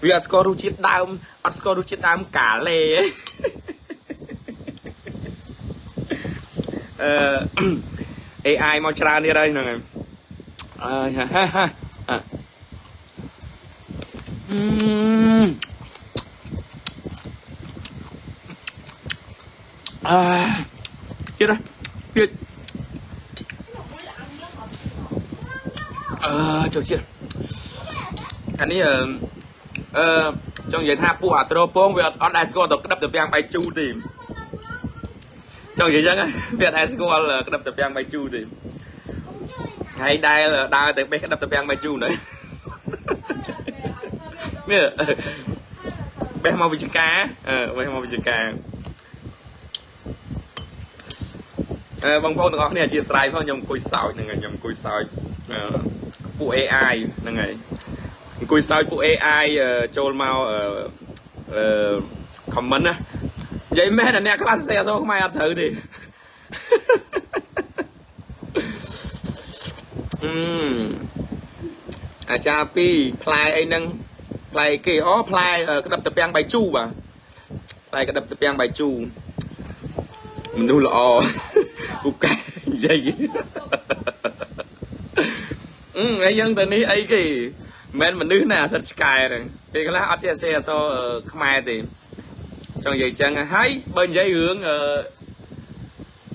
វាអត់ស្គាល់រសជាតិដើមអត់ស្គាល់រសជាតិដើមកាឡេអឺ AI មកច្រើនទៀតហើយហ្នឹងហើយអើយហាហាអឺអឺទៀតទៀតអឺ ចូលទៀតអានេះអឺអឺចង់និយាយថាពួកអាត្រូពងវាអត់អត់ដែលស្គាល់ទៅក្តឹបទៅពាំងបាយជូរទេចង់និយាយចឹងវាអត់ដែលស្គាល់ក្តឹបទៅពាំងបាយជូរទេថ្ងៃដែលដើរទៅបេះក្តឹបទៅពាំងបាយជូរនេះនេះបេះមកវិជ្ជាការអឺបេះមកវិជ្ជាការអឺបងប្អូនទាំងអស់គ្នាអធិស្ឋានផងខ្ញុំអង្គុយសើចហ្នឹងហើយខ្ញុំអង្គុយសើច ពួក AI ហ្នឹងហើយអង្គុយសើចពួក AI ចូលមកអឺ comment ណានិយាយមែនអ្នកខ្លះសរសេរអក្សរខ្មែរអត់ត្រូវទេអឺអាចារ្យពីរផ្លែអីហ្នឹងផ្លែគេអូផ្លែក្តឹបតពាំងបាយជូបាទផ្លែក្តឹបតពាំងបាយជូមនុស្សល្អពូកែនិយាយ អឺហើយយ៉ាងទៅនេះអីគេមិនមនុស្សណាអាសិតឆ្កែហ្នឹងពេលខ្លះអត់ចេះសេអសខ្មែរទេចង់និយាយចឹងហើយបើនិយាយរឿងអឺ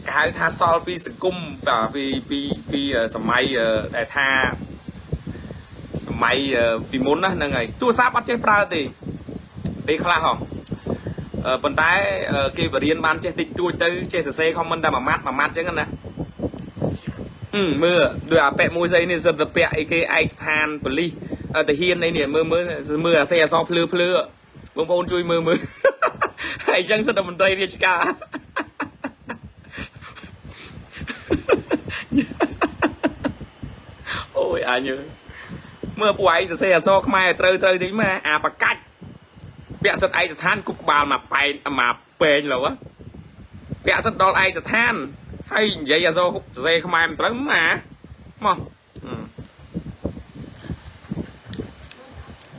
គេហៅថាសល់ពីសង្គមបាទពីពីពីសម័យដែលថាសម័យពីមុនណាហ្នឹងហើយទូរស័ព្ទអត់ចេះប្រើទេពេលខ្លះហ៎ប៉ុន្តែគេបរៀនបានចេះតិចតួចទៅចេះសរសេរខមមិនតែមួយម៉ាត់មួយម៉ាត់ចឹងណាអឺ មើលដូចអាប៉ែមួយស្អីនេះសិតទៅពាក់អីគេឯកស្ថានប៉ូលីសតាហ៊ានអីនេះមើលមើលមើលអាសេអសភ្លឺភ្លឺបងប្អូនជួយមើលមើលហើយអញ្ចឹងសិទ្ធិមន្ត្រីរាជការអូយអញមើលពួកឯងសរសេរអក្សរខ្មែរត្រូវត្រូវតិចមកអាបកាច់ពាក់សិទ្ធឯកស្ថានគប់ក្បាលមកប៉ែនមកពេងលោពាក់សិទ្ធដល់ឯកស្ថាន ហើយនិយាយអក្សរសរសេរខ្មែរមិនត្រូវមកមក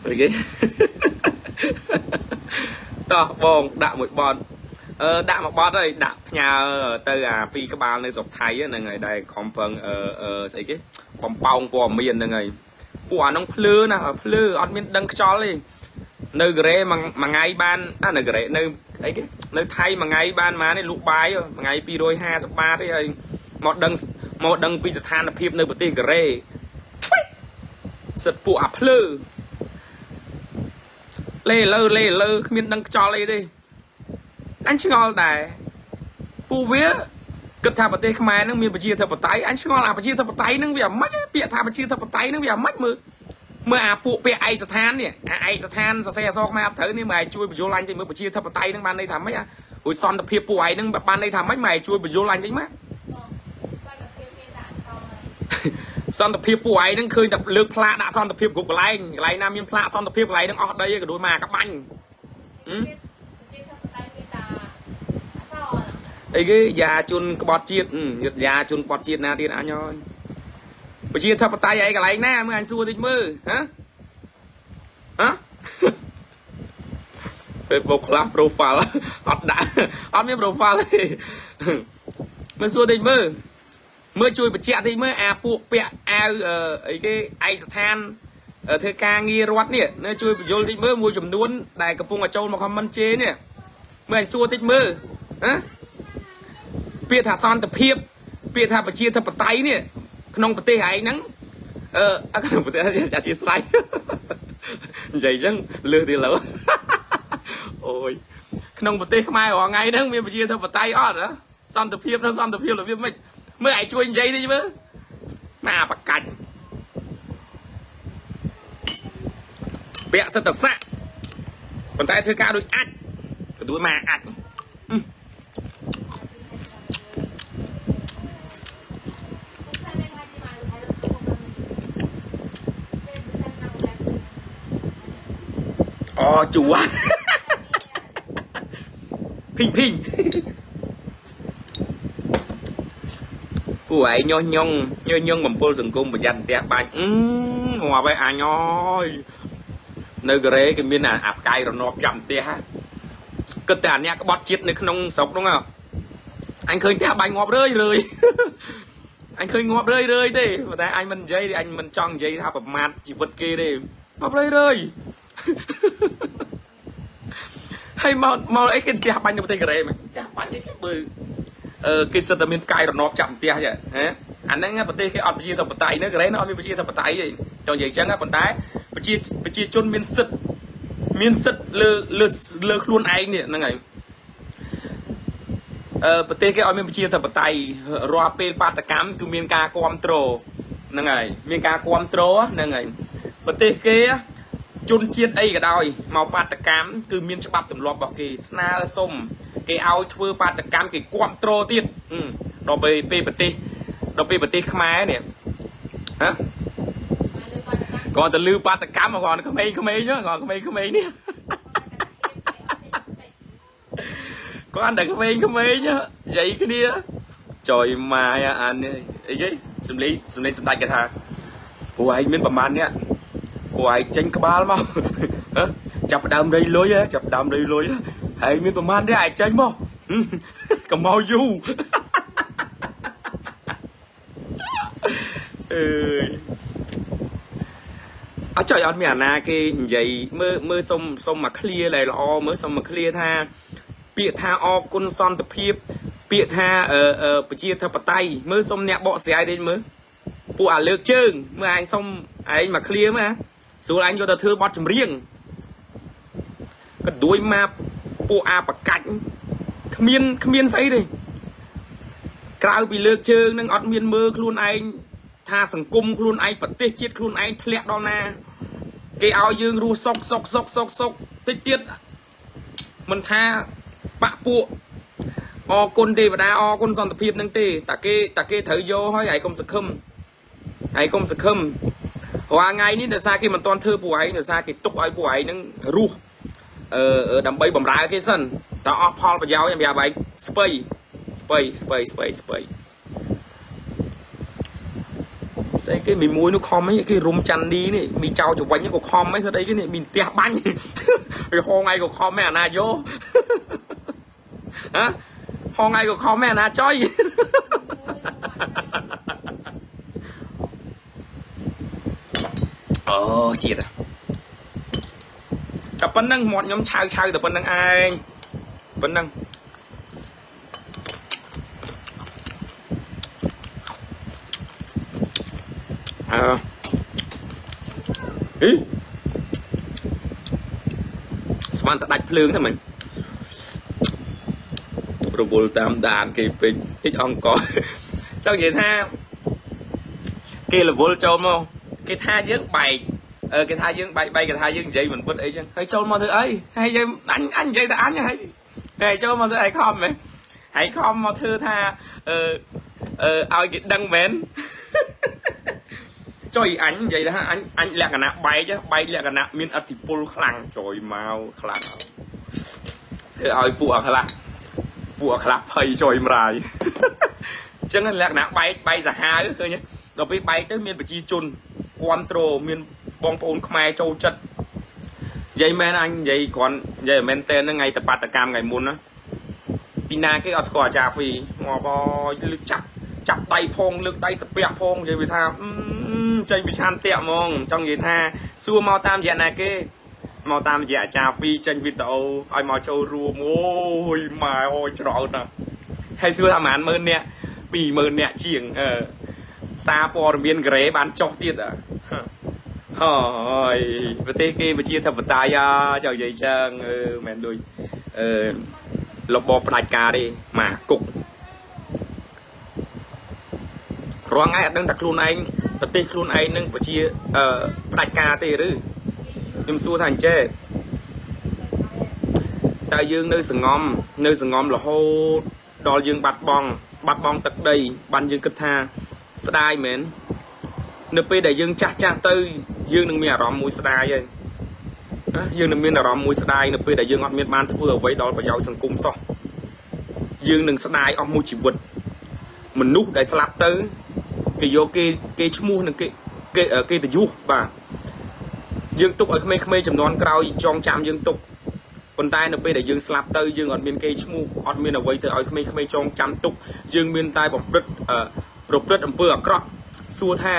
អីគេតោះបងដាក់មួយបត់អឺដាក់មួយបត់ហើយដាក់ផ្ញើទៅអាពីរក្បាលនៅស្រុកថៃហ្នឹងហើយដែលខំប្រឹងអឺអឺស្អីគេបំប៉ោងព័ត៌មានហ្នឹងហើយពួកអាហ្នឹងភ្លឺណាភ្លឺអត់មានដឹងខ្យល់ទេនៅកូរ៉េមួយថ្ងៃបានអានៅកូរ៉េនៅ អីគេនៅថៃមួយថ្ងៃបានម៉ានេះលក់បាយមួយថ្ងៃ250បាតទេហើយមកដឹងមកដឹងពីស្ថានភាពនៅប្រទេសកូរ៉េសិតពួកអាភ្លឺលេលើលេលើគ្មានដឹងខ្យល់អីទេអញឆ្ងល់ដែរពួកវាគិតថាប្រទេសខ្មែរនឹងមានប្រជាធិបតេយ្យអញឆ្ងល់អាប្រជាធិបតេយ្យនឹងវាអាម៉េចពាក្យថាប្រជាធិបតេយ្យនឹងវាអាម៉េចមើល មើលអាពួកពាក្យឯកស្ថាននេះអាឯកស្ថានសរសេរអសរខ្មែរអត់ត្រូវនេះមើលឲ្យជួយបញ្យល់អញទៅមើលប្រជាធិបតេយ្យនឹងបានន័យថាម៉េចអារួយសន្តិភាពពួកឯងនឹងបានន័យថាម៉េចមើលឲ្យជួយបញ្យល់អញវិញមកសន្តិភាពពួកឯងហ្នឹងឃើញតែលើកផ្លាកដាក់សន្តិភាពគ្រប់កន្លែងកន្លែងណាមានផ្លាកសន្តិភាពកន្លែងហ្នឹងអស់ដីក៏ដូចមកក្បាញ់អីគេយ៉ាជន់ក្បត់ជាតិយ៉ាជន់ក្បត់ជាតិណាទៀតអញអើយ ប្រជាធិបតេយ្យឯកន្លែងណាមើលអញសួរតិចមើលហ៎ហ៎ Facebook ខ្លះ profile អត់ដាក់អត់មាន profile ទេមើលសួរតិចមើលមើលជួយបញ្ជាក់តិចមើលអាពួកពាក់អាវអីគេឯកស្ថានធ្វើការងាររដ្ឋនេះនៅជួយបញ្យល់តិចមើលមួយចំនួនដែលកំពុងចូលមកខមមិនជេនេះមើលឲ្យសួរតិចមើលណាពាក្យថាសន្តិភាពពាក្យថាប្រជាធិបតេយ្យនេះ ក្នុងប្រទេសឯងហ្នឹងអឺអក្នុងប្រទេសអធិស្ឋាននិយាយចឹងលឺទីលើអូយក្នុងប្រទេសខ្មែររាល់ថ្ងៃហ្នឹងមានប្រជាធិបតេយ្យអត់សន្តិភាពនិងសន្តិភាពរបៀបម៉េចមើលឯងជួយនិយាយតិចមើលម៉ាបកាច់ពាក់សិទ្ធិស័កប៉ុន្តែធ្វើការដូចអាចក៏ដូចមកអាច អូជួភីងភីងពួកឯងញុះញង់ញុះញង់បំពល់សង្គមប្រយ័ត្នផ្ទះបាច់អឺងាប់ហើយអញអើយនៅកូរ៉េគេមានអាផ្កាយរណបចាំផ្ទះគិតតែអាអ្នកក្បត់ជាតិនៅក្នុងស្រុកហ្នឹងអញឃើញផ្ទះបាញ់ងាប់រឿយរឿយអញឃើញងាប់រឿយរឿយទេប៉ុន្តែអញមិននិយាយអញមិនចង់និយាយថាប្រមាថជីវិតគេទេងាប់រឿយរឿយ ហើយមកមកអីគេផ្ទះបាញ់នៅប្រទេសកូរ៉េមកផ្ទះបាញ់អីគេបើអឺគេសិតតែមានផ្កាយរណបចាប់ផ្ទះហ៎អាហ្នឹងប្រទេសគេអត់ប្រជាធិបតេយ្យនៅកូរ៉េនៅអត់មានប្រជាធិបតេយ្យទេចង់និយាយអញ្ចឹងប៉ុន្តែប្រជាប្រជាជនមានសិទ្ធមានសិទ្ធលើលើលើខ្លួនឯងនេះហ្នឹងហើយអឺប្រទេសគេឲ្យមានប្រជាធិបតេយ្យរាល់ពេលបាតកម្មគឺមានការគ្រប់គ្រងហ្នឹងហើយមានការគ្រប់គ្រងហ្នឹងហើយប្រទេសគេ ជនជាតិអីក៏ដោយមកបាតកម្មគឺមានច្បាប់ទម្លាប់របស់គេស្នើសុំគេឲ្យធ្វើបាតកម្មគេគ្រប់គ្រងទៀតដល់ពេលពេលប្រទេសដល់ពេលប្រទេសខ្មែរនេះហ៎គាត់ទៅលឺបាតកម្មគាត់ក្មេងៗគាត់ក្មេងៗនេះគាត់តែក្មេងៗនិយាយគ្នាចយម៉ាយអានអីគេសំលីសំលីសម្ដេចគេថាពួកឯងមានប្រមាណនេះ ពួកឯងចេញក្បាលមកចាប់ដើមរៃលុយចាប់ដើមរៃលុយហើយមានប្រមាណទេឯងចេញមកកុំមកយូរអើយអត់ចុយអត់មានអាណាគេនិយាយមើលមើលសុំសុំមកឃ្លាដែលល្អមើលសុំមកឃ្លាថា ពាក្យថាអគុណសន្តិភាព ពាក្យថាអឺប្រជាធិបតេយ្យមើលសុំអ្នកបកស្រាយតិចមើលពួកអាលើកជើងមើលឯងសុំឯងមកឃ្លាមើល ស្រួលអញយកទៅធ្វើបទចម្រៀងក៏ដួយមកពួកអាបកាច់គ្មានគ្មានស្អីទេក្រៅពីលើកជើងនឹងអត់មានមើលខ្លួនឯងថាសង្គមខ្លួនឯងប្រទេសជាតិខ្លួនឯងធ្លាក់ដល់ណា គេឲ្យយើងរស់សុកសុកសុកសុកសុកតិចទៀតមិនថាបាក់ពួកអរគុណទេវតាអរគុណសន្តិភាពនឹងទេតាគេតាគេត្រូវយកហើយហើយកុំសង្ឃឹមហើយកុំសង្ឃឹម រាល់ថ្ងៃនេះដោយសារគេមិនទាន់ធ្វើពួកឯងដោយសារគេទុកឲ្យពួកឯងនឹងរស់អឺដើម្បីបំរើគេសិនតើអស់ផលប្រយោជន៍សម្រាប់ឯងស្បៃស្បៃស្បៃស្បៃស្បៃស្អីគេមីមួយនោះខំអីគេរុំច័ន្ទឌីនេះមីចៅចវិញក៏ខំអីស្អីគេនេះមានផ្ទះបាញ់វាហងឯងក៏ខំឯអាណាយោហ៎ហងឯងក៏ខំឯអាណាចុយ អូជាតិតែប៉ុណ្្នឹងមាត់ខ្ញុំឆៅឆៅតែប៉ុណ្្នឹងឯងប៉ុណ្្នឹងអឺអីស្មានតែដាច់ភ្លើងតែមិនរវល់តាមដានគេពេកតិចអង្គចង់និយាយថាគេរវល់ចូលមក គេថាយើងបែកអឺគេថាយើងបែកបែកគេថាយើងនិយាយមិនពិតអីចឹងហើយចូលមកធ្វើអីហើយយើងអញអញនិយាយតែអញហើយហើយចូលមកធ្វើអីខំហ៎ហើយខំមកធ្វើថាអឺអឺឲ្យគេដឹងមែនចុយអញនិយាយថាអញអញលក្ខណៈបែកបែកលក្ខណៈមានអធិពលខ្លាំងចុយមកខ្លាំងធ្វើឲ្យពួកអខ្លះពួកអខ្លះភ័យចុយមរាយអញ្ចឹងលក្ខណៈបែកបែកសាហាវឃើញដល់ពេលបែកទៅមានប្រជាជន គ្រប់គ្រងមានបងប្អូនខ្មែរចូលចិត្តនិយាយមែនអញនិយាយគ្រាន់និយាយមែនតើថ្ងៃតបតកម្មថ្ងៃមុនណាពីណាគេអត់ស្គាល់អាចារ្យហ្វីងាប់អើយលើកចាប់ចាប់ដៃផងលើកដៃសាពះផងនិយាយវាថាចេញពីឆានតាក់ហ្មងចង់និយាយថាសួរមកតាមរយៈណាគេមកតាមរយៈអាចារ្យហ្វីចេញវីដេអូឲ្យមកចូលរួមអូយម៉ែអូយច្រោតណាហហើយសួរថាប្រហែលម៉ឺនអ្នក20000អ្នកជាងអឺ សារព័ត៌មានការ៉េបានចុះទៀតអើហើយប្រទេសគេប្រជាធិបតេយ្យចៅនិយាយចឹងអឺមិនដូចអឺរបបផ្ដាច់ការទេមកគុករងថ្ងៃអត់ដឹងថាខ្លួនឯងប្រទេសខ្លួនឯងនឹងប្រជាអឺផ្ដាច់ការទេឬខ្ញុំសួរថាអញ្ចេះតើយើងនៅសងំនៅសងំរហូតដល់យើងបាត់បង់បាត់បង់ទឹកដីបានយើងគិតថា ស្ដាយមែននៅពេលដែលយើងចាស់ចាស់ទៅយើងនឹងមានអារម្មណ៍មួយស្ដាយហើយណាយើងនឹងមានអារម្មណ៍មួយស្ដាយនៅពេលដែលយើងអត់មានបានធ្វើអ្វីដល់ប្រយោជន៍សង្គមសោះយើងនឹងស្ដាយអស់មួយជីវិតមនុស្សដែលស្លាប់ទៅគេយកគេគេឈ្មោះនឹងគេគេគេតយុះបាទយើងទុកឲ្យក្មេងៗចំនួនក្រោយចងចាំយើងទុកប៉ុន្តែនៅពេលដែលយើងស្លាប់ទៅយើងអត់មានគេឈ្មោះអត់មានអ្វីទៅឲ្យក្មេងៗចងចាំទុកយើងមានតែបំព្រឹត្ត ប្រព្រឹត្តអំពើអាក្រក់សួរថា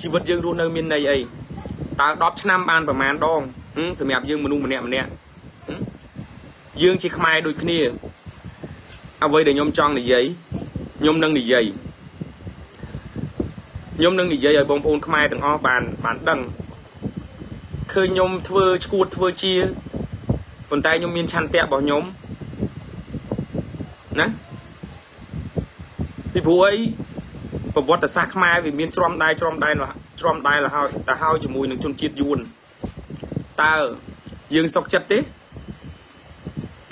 ជីវិតយើងរស់នៅមានន័យអីតើ10ឆ្នាំបានប្រមាណដងសម្រាប់យើងមនុស្សម្នាក់ម្នាក់យើងជាខ្មែរដូចគ្នាអ្វីដែលខ្ញុំចង់និយាយខ្ញុំនឹងនិយាយខ្ញុំនឹងនិយាយឲ្យបងប្អូនខ្មែរទាំងអស់បានបានដឹងឃើញខ្ញុំធ្វើឈួតធ្វើជាប៉ុន្តែខ្ញុំមានឆន្ទៈរបស់ខ្ញុំណាពីព្រោះអី ប្រវត្តិសាស្ត្រខ្មែរវាមានជ្រាំដែរជ្រាំដែរជ្រាំដែរទៅហើយទៅហើយជាមួយនឹងជនជាតិយួនតើយើងសុខចិត្តទេ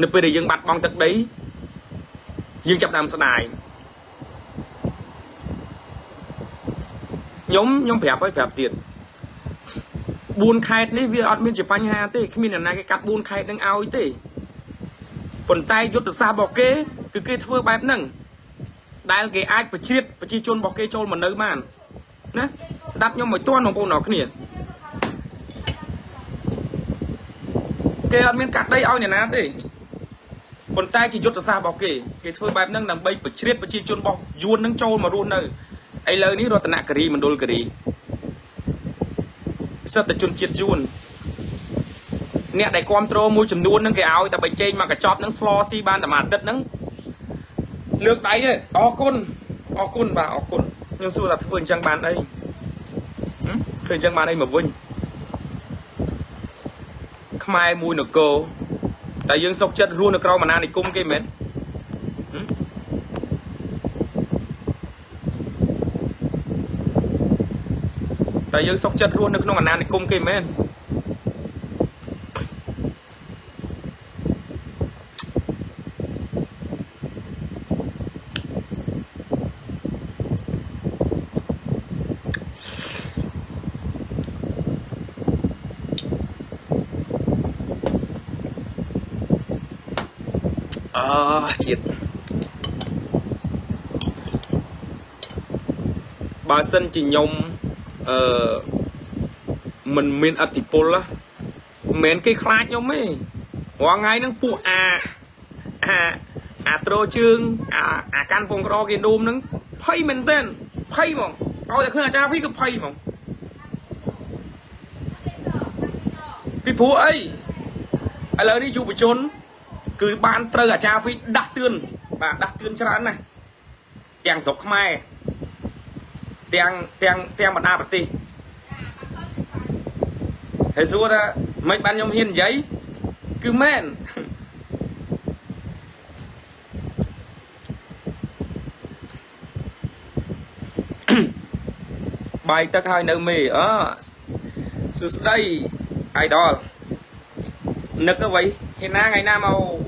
នៅពេលដែលយើងបាត់បង់ទឹកដីយើងចាប់ដើមស្ដាយខ្ញុំខ្ញុំប្រាប់ហើយប្រាប់ទៀត4ខេត្តនេះវាអត់មានជាបញ្ហាទេគ្មានអ្នកណាគេកាត់4ខេត្តនឹងឲ្យទេប៉ុន្តែយុទ្ធសាស្ត្ររបស់គេគឺគេធ្វើបែបហ្នឹង ដែលគេអាចបជ្រៀតប្រជាជនរបស់គេចូលមកនៅបានណាស្ដាប់ខ្ញុំឲ្យទាន់បងប្អូនអរគ្នាគេអត់មានកាត់ដីឲ្យអ្នកណាទេប៉ុន្តែជាយុទ្ធសាស្ត្ររបស់គេគេធ្វើបែបហ្នឹងដើម្បីបជ្រៀតប្រជាជនរបស់យួនហ្នឹងចូលមករស់នៅឥឡូវនេះរតនគិរីមណ្ឌលគិរីសិទ្ធិជនជាតិយួនអ្នកដែលគ្រប់គ្រងមួយចំនួនហ្នឹងគេឲ្យតែបញ្ចេញមកកញ្ចប់ហ្នឹងស្លស៊ីបានតែមួយអាទិត្យហ្នឹង លើកដៃទេអរគុណអរគុណបាទអរគុណខ្ញុំសួរថាធ្វើអញ្ចឹងបានអីធ្វើអញ្ចឹងបានអីមកវិញខ្មែរមួយនគរតែយើងសុកចិត្តរស់នៅក្រោមអាណានិគមគេមែនតែយើងសុកចិត្តរស់នៅក្នុងអាណានិគមគេមែនអឺ ជាតិបើសិនជាខ្ញុំអឺមិនមានអតិពលមិនមែនគេខ្លាចខ្ញុំទេរាល់ថ្ងៃហ្នឹងពួកអាអាអាត្រូជើងអាអាកាន់ពងក្រគេដូមហ្នឹងភ័យមែនទែនភ័យហ្មងឲ្យតែឃើញអាចារ្យវីគឺភ័យហ្មងពីព្រោះអីឥឡូវនេះយុវជន គឺបានត្រូវអាចារ្យវីដាស់តឿនបាទដាស់តឿនច្រើនណាស់ទាំងស្រុកខ្មែរទាំងទាំងទាំងបណ្ដាប្រទេសហើយសួរថាមិនបានខ្ញុំហ៊ាននិយាយគឺមែនបាយទឹកហើយនៅមេអសួស្ដីអាយដលនឹកទៅវៃហ៊ានណាថ្ងៃណាមក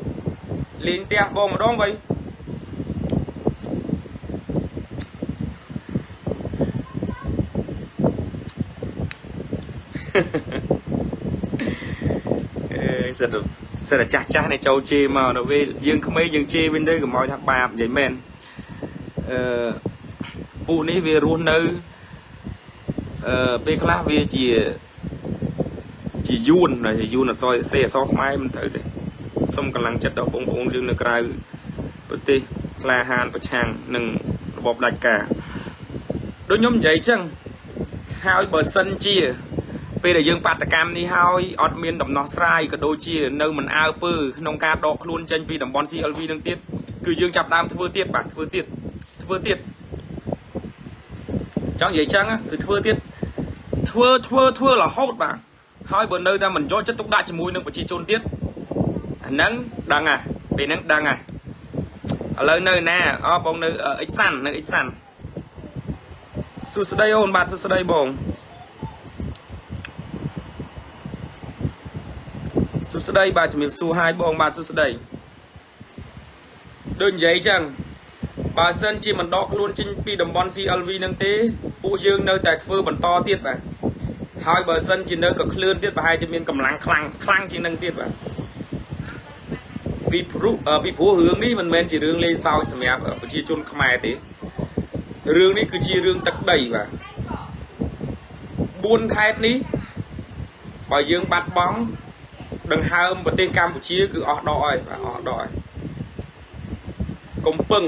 លេងផ្ទះបងម្ដងវៃសិតសិតចាស់ចាស់នេះចូលជេរមកនៅពេលយើងក្មេងយើងជេរវិញទៅកុំឲ្យថាបាបនិយាយមែនអឺពួកនេះវារស់នៅអឺពេលខ្លះវាជាជាយួនជាយួនអសរសេអសរខ្មែរមិនត្រូវទេ សុំកម្លាំងចិត្តដល់បងប្អូនយើងនៅក្រៅប្រទេសក្លាហានប្រឆាំងនឹងរបបដាច់ការដូចខ្ញុំនិយាយចឹងហើយបើសិនជា ពេលដែលយើងបាតកម្មនេះហើយអត់មានដំណោះស្រាយក៏ដូចជា នៅមិនអើពើក្នុងការដកខ្លួនចេញពីតំបន់ CLV នឹងទៀតគឺយើងចាប់ដើមធ្វើទៀតបាទធ្វើទៀតធ្វើទៀតចង់និយាយចឹងគឺធ្វើទៀតធ្វើធ្វើធ្វើរហូតបាទហើយបើនៅតែមិនយកចិត្តទុកដាក់ជាមួយនឹងប្រជាជនទៀតអា ហ្នឹងដឹងហ่ะពេលហ្នឹងដឹងហ่ะឥឡូវនៅណាអូបងនៅអ៊ិចសាន់នៅអ៊ិចសាន់សួស្តីអូនបាទសួស្តីបងសួស្តីបាទជំរាបសួរហើយបងបាទសួស្តីដូចនិយាយចឹងបើសិនជាមិនដកខ្លួនចេញពីតំបន់ CLV នឹងទេពួកយើងនៅតែធ្វើបន្តទៀតបាទហើយបើសិនជានៅក៏ឃ្លឿនទៀតប្រហែលជាមានកម្លាំងខ្លាំងខ្លាំងជាងនឹងទៀតបាទ ពីព្រោះពីព្រោះរឿងនេះមិនមែនជារឿងលេងសើចសម្រាប់ប្រជាជនខ្មែរទេរឿងនេះគឺជារឿងទឹកដីបាទ4ខេត្តនេះបើយើងបាត់បង់ដង្ហើមប្រទេសកម្ពុជាគឺអស់ដកហើយបាទអស់ដកហើយកំពឹង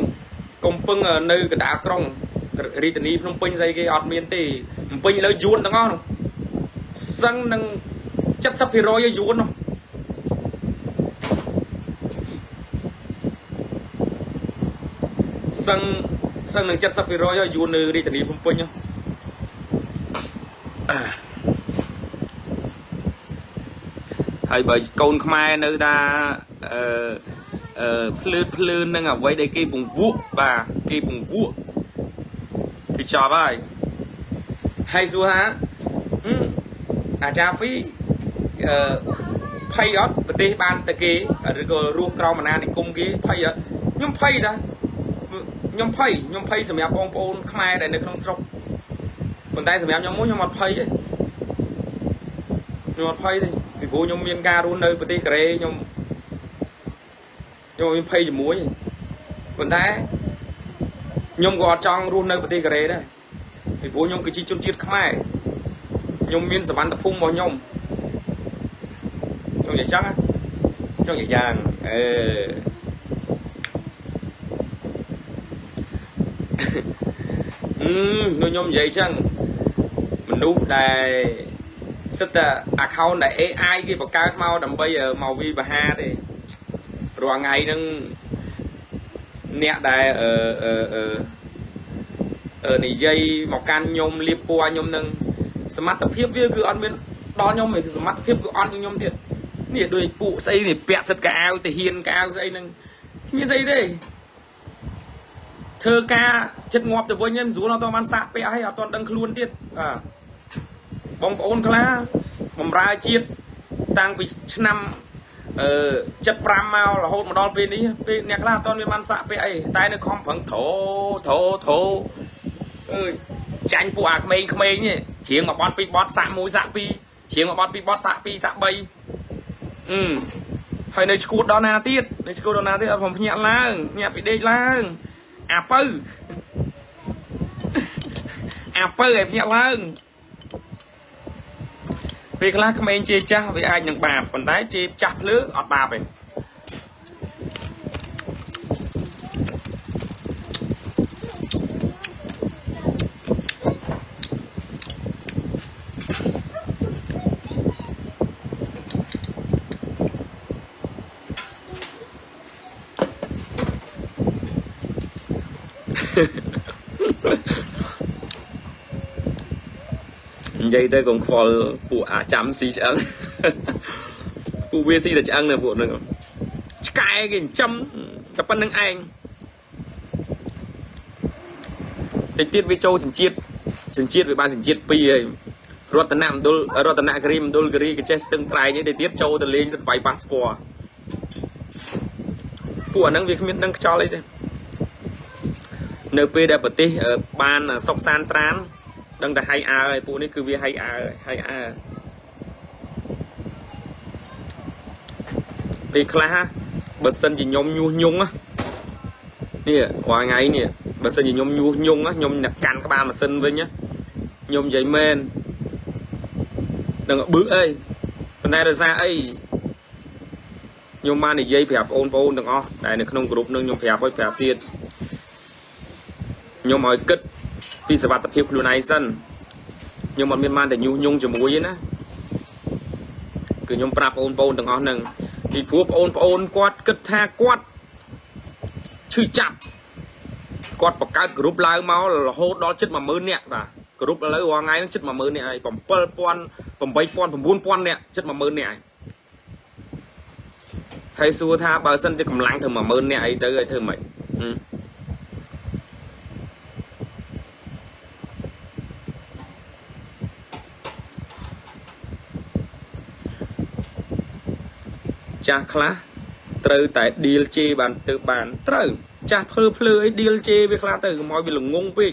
កំពឹងនៅកណ្ដាលក្រុងរាជធានីភ្នំពេញស្អីគេអត់មានទេភ្នំពេញលើយួនទាំងអស់នោះសឹងនឹង70%ឲ្យយួននោះ សឹងសឹងនឹង70%ឲ្យយួននៅរាជធានីភ្នំពេញនោះហើយបើកូនខ្មែរនៅថាអឺអឺភ្លឺភ្លឺនឹងអ្វីដែលគេពង្វក់បាទគេពង្វក់គឺចប់ហើយហើយសួរថាអាចារ្យហ្វីអឺភ័យអត់ប្រទេសបានតែគេឬក៏រស់ក្រោមអាណានិគមគេភ័យអត់ខ្ញុំភ័យតា ខ្ញុំភ័យខ្ញុំភ័យសម្រាប់បងប្អូនខ្មែរដែលនៅក្នុងស្រុកប៉ុន្តែសម្រាប់ខ្ញុំមួយខ្ញុំអត់ភ័យទេខ្ញុំអត់ភ័យទេពីព្រោះខ្ញុំមានការរស់នៅប្រទេសកូរ៉េខ្ញុំខ្ញុំមានភ័យជាមួយប៉ុន្តែខ្ញុំក៏អត់ចង់រស់នៅប្រទេសកូរ៉េដែរពីព្រោះខ្ញុំគឺជាជនជាតិខ្មែរខ្ញុំមានសវណ្ណភូមិរបស់ខ្ញុំចង់និយាយចឹងចង់និយាយយ៉ាងអឺ អឺខ្ញុំនិយាយចឹងមនុស្សដែលសិតតែ account ដែល AI គេបង្កើតមកដើម្បីមកវិបហាទេរាល់ថ្ងៃហ្នឹងអ្នកដែលអឺអឺអឺនិយាយមកកាន់ខ្ញុំលៀបពណ៌ខ្ញុំនឹងសមត្ថភាពវាគឺអត់មានដល់ខ្ញុំឯងសមត្ថភាពគឺអត់ជាងខ្ញុំទៀតនេះដូចពួកស្អីនេះពាក់សិតកៅអៅទៅហ៊ានកៅអៅស្អីហ្នឹងគ្មានស្អីទេ ធ្វើការចិត្តងាប់ទៅវិញមិនស្រួលអត់បានសាក់ពាក់ឲ្យអត់ទាន់ដឹងខ្លួនទៀតបាទបងប្អូនខ្លះបំរើជាតិតាំងពីឆ្នាំអឺ75មករហូតមកដល់ពេលនេះពេលអ្នកខ្លះអត់ទាន់មានបានសាក់ពាក់អីតែនៅខំប្រឹងធោធោធោអើយចាញ់ពួកអាក្មេងក្មេងនេះច្រៀងមួយបត់ពីរបត់សាក់មួយសាក់ពីរច្រៀងមួយបត់ពីរបត់សាក់ពីរសាក់បីអឺហើយនៅឈួតដល់ណាទៀតនៅឈួតដល់ណាទៀតអត់ผมភ្ញាក់ឡើងភ្ញាក់ពីដេកឡើង អាពៅអាពៅឲ្យភ្ញាក់ឡើងពេលខ្លះក្មេងជេរចាស់វាអាចនឹងបាបប៉ុន្តែជេរចាស់ភ្លើអត់បាបទេ និយាយទៅកុំខ្វល់ពួកអាចាំស៊ីឆ្អឹងពួកវាស៊ីតែឆ្អឹងនៅពួកហ្នឹងឆ្កែគេចិញ្ចឹមតែប៉ុណ្្នឹងឯងតិចទៀតវាចូលសញ្ជាតិសញ្ជាតិវាបានសញ្ជាតិ2ហើយរតនមណ្ឌលរតនគិរីមណ្ឌលគិរីក៏ចេះស្ទឹងត្រែងនេះទៅទៀតចូលទៅលេងសិនបាយប៉ាសពតពួកអាហ្នឹងវាគ្មានដឹងខ្យល់អីទេ នៅពេលដែលប្រទេសបានសុកសានត្រានដឹងតែហៃអើហើយពួកនេះគឺវាហៃអើហៃអើពេលខ្លះបើសិនជាខ្ញុំញុះញង់នេះរាល់ថ្ងៃនេះបើសិនជាខ្ញុំញុះញង់ខ្ញុំអ្នកកាន់ក្បាលម៉ាស៊ីនវិញខ្ញុំនិយាយមែនដឹងបឺអីប៉ុន្តែរសារអីខ្ញុំបាននិយាយប្រាប់បងប្អូនទាំងអស់ដែលនៅក្នុងក្រុមនឹងខ្ញុំប្រាប់ឲ្យប្រាប់ទៀត ខ្ញុំឲ្យគិតពីសវត្ថភាពខ្លួនឯងសិនខ្ញុំអត់មានបានតែញុះញង់ជាមួយទេណាគឺខ្ញុំប្រាប់បងប្អូនទាំងអស់ហ្នឹងពីព្រោះបងប្អូនគាត់គិតថាគាត់ឈឺចាប់គាត់បង្កើតក្រុមឡើងមករហូតដល់ជិត10000នាក់បាទក្រុមឥឡូវរាល់ថ្ងៃហ្នឹងជិត10000នាក់ហើយ7000 8000 9000នាក់ជិត10000នាក់ហើយហើយសួរថាបើសិនជាកម្លាំងទៅ10000នាក់អីទៅឲ្យធ្វើម៉េច ចាស់ខ្លះត្រូវតែ deal ជេរបានទៅបានត្រូវចាស់ភ្លឺភ្លឺអី deal ជេរវាខ្លះទៅកុំឲ្យវាល្ងងពេក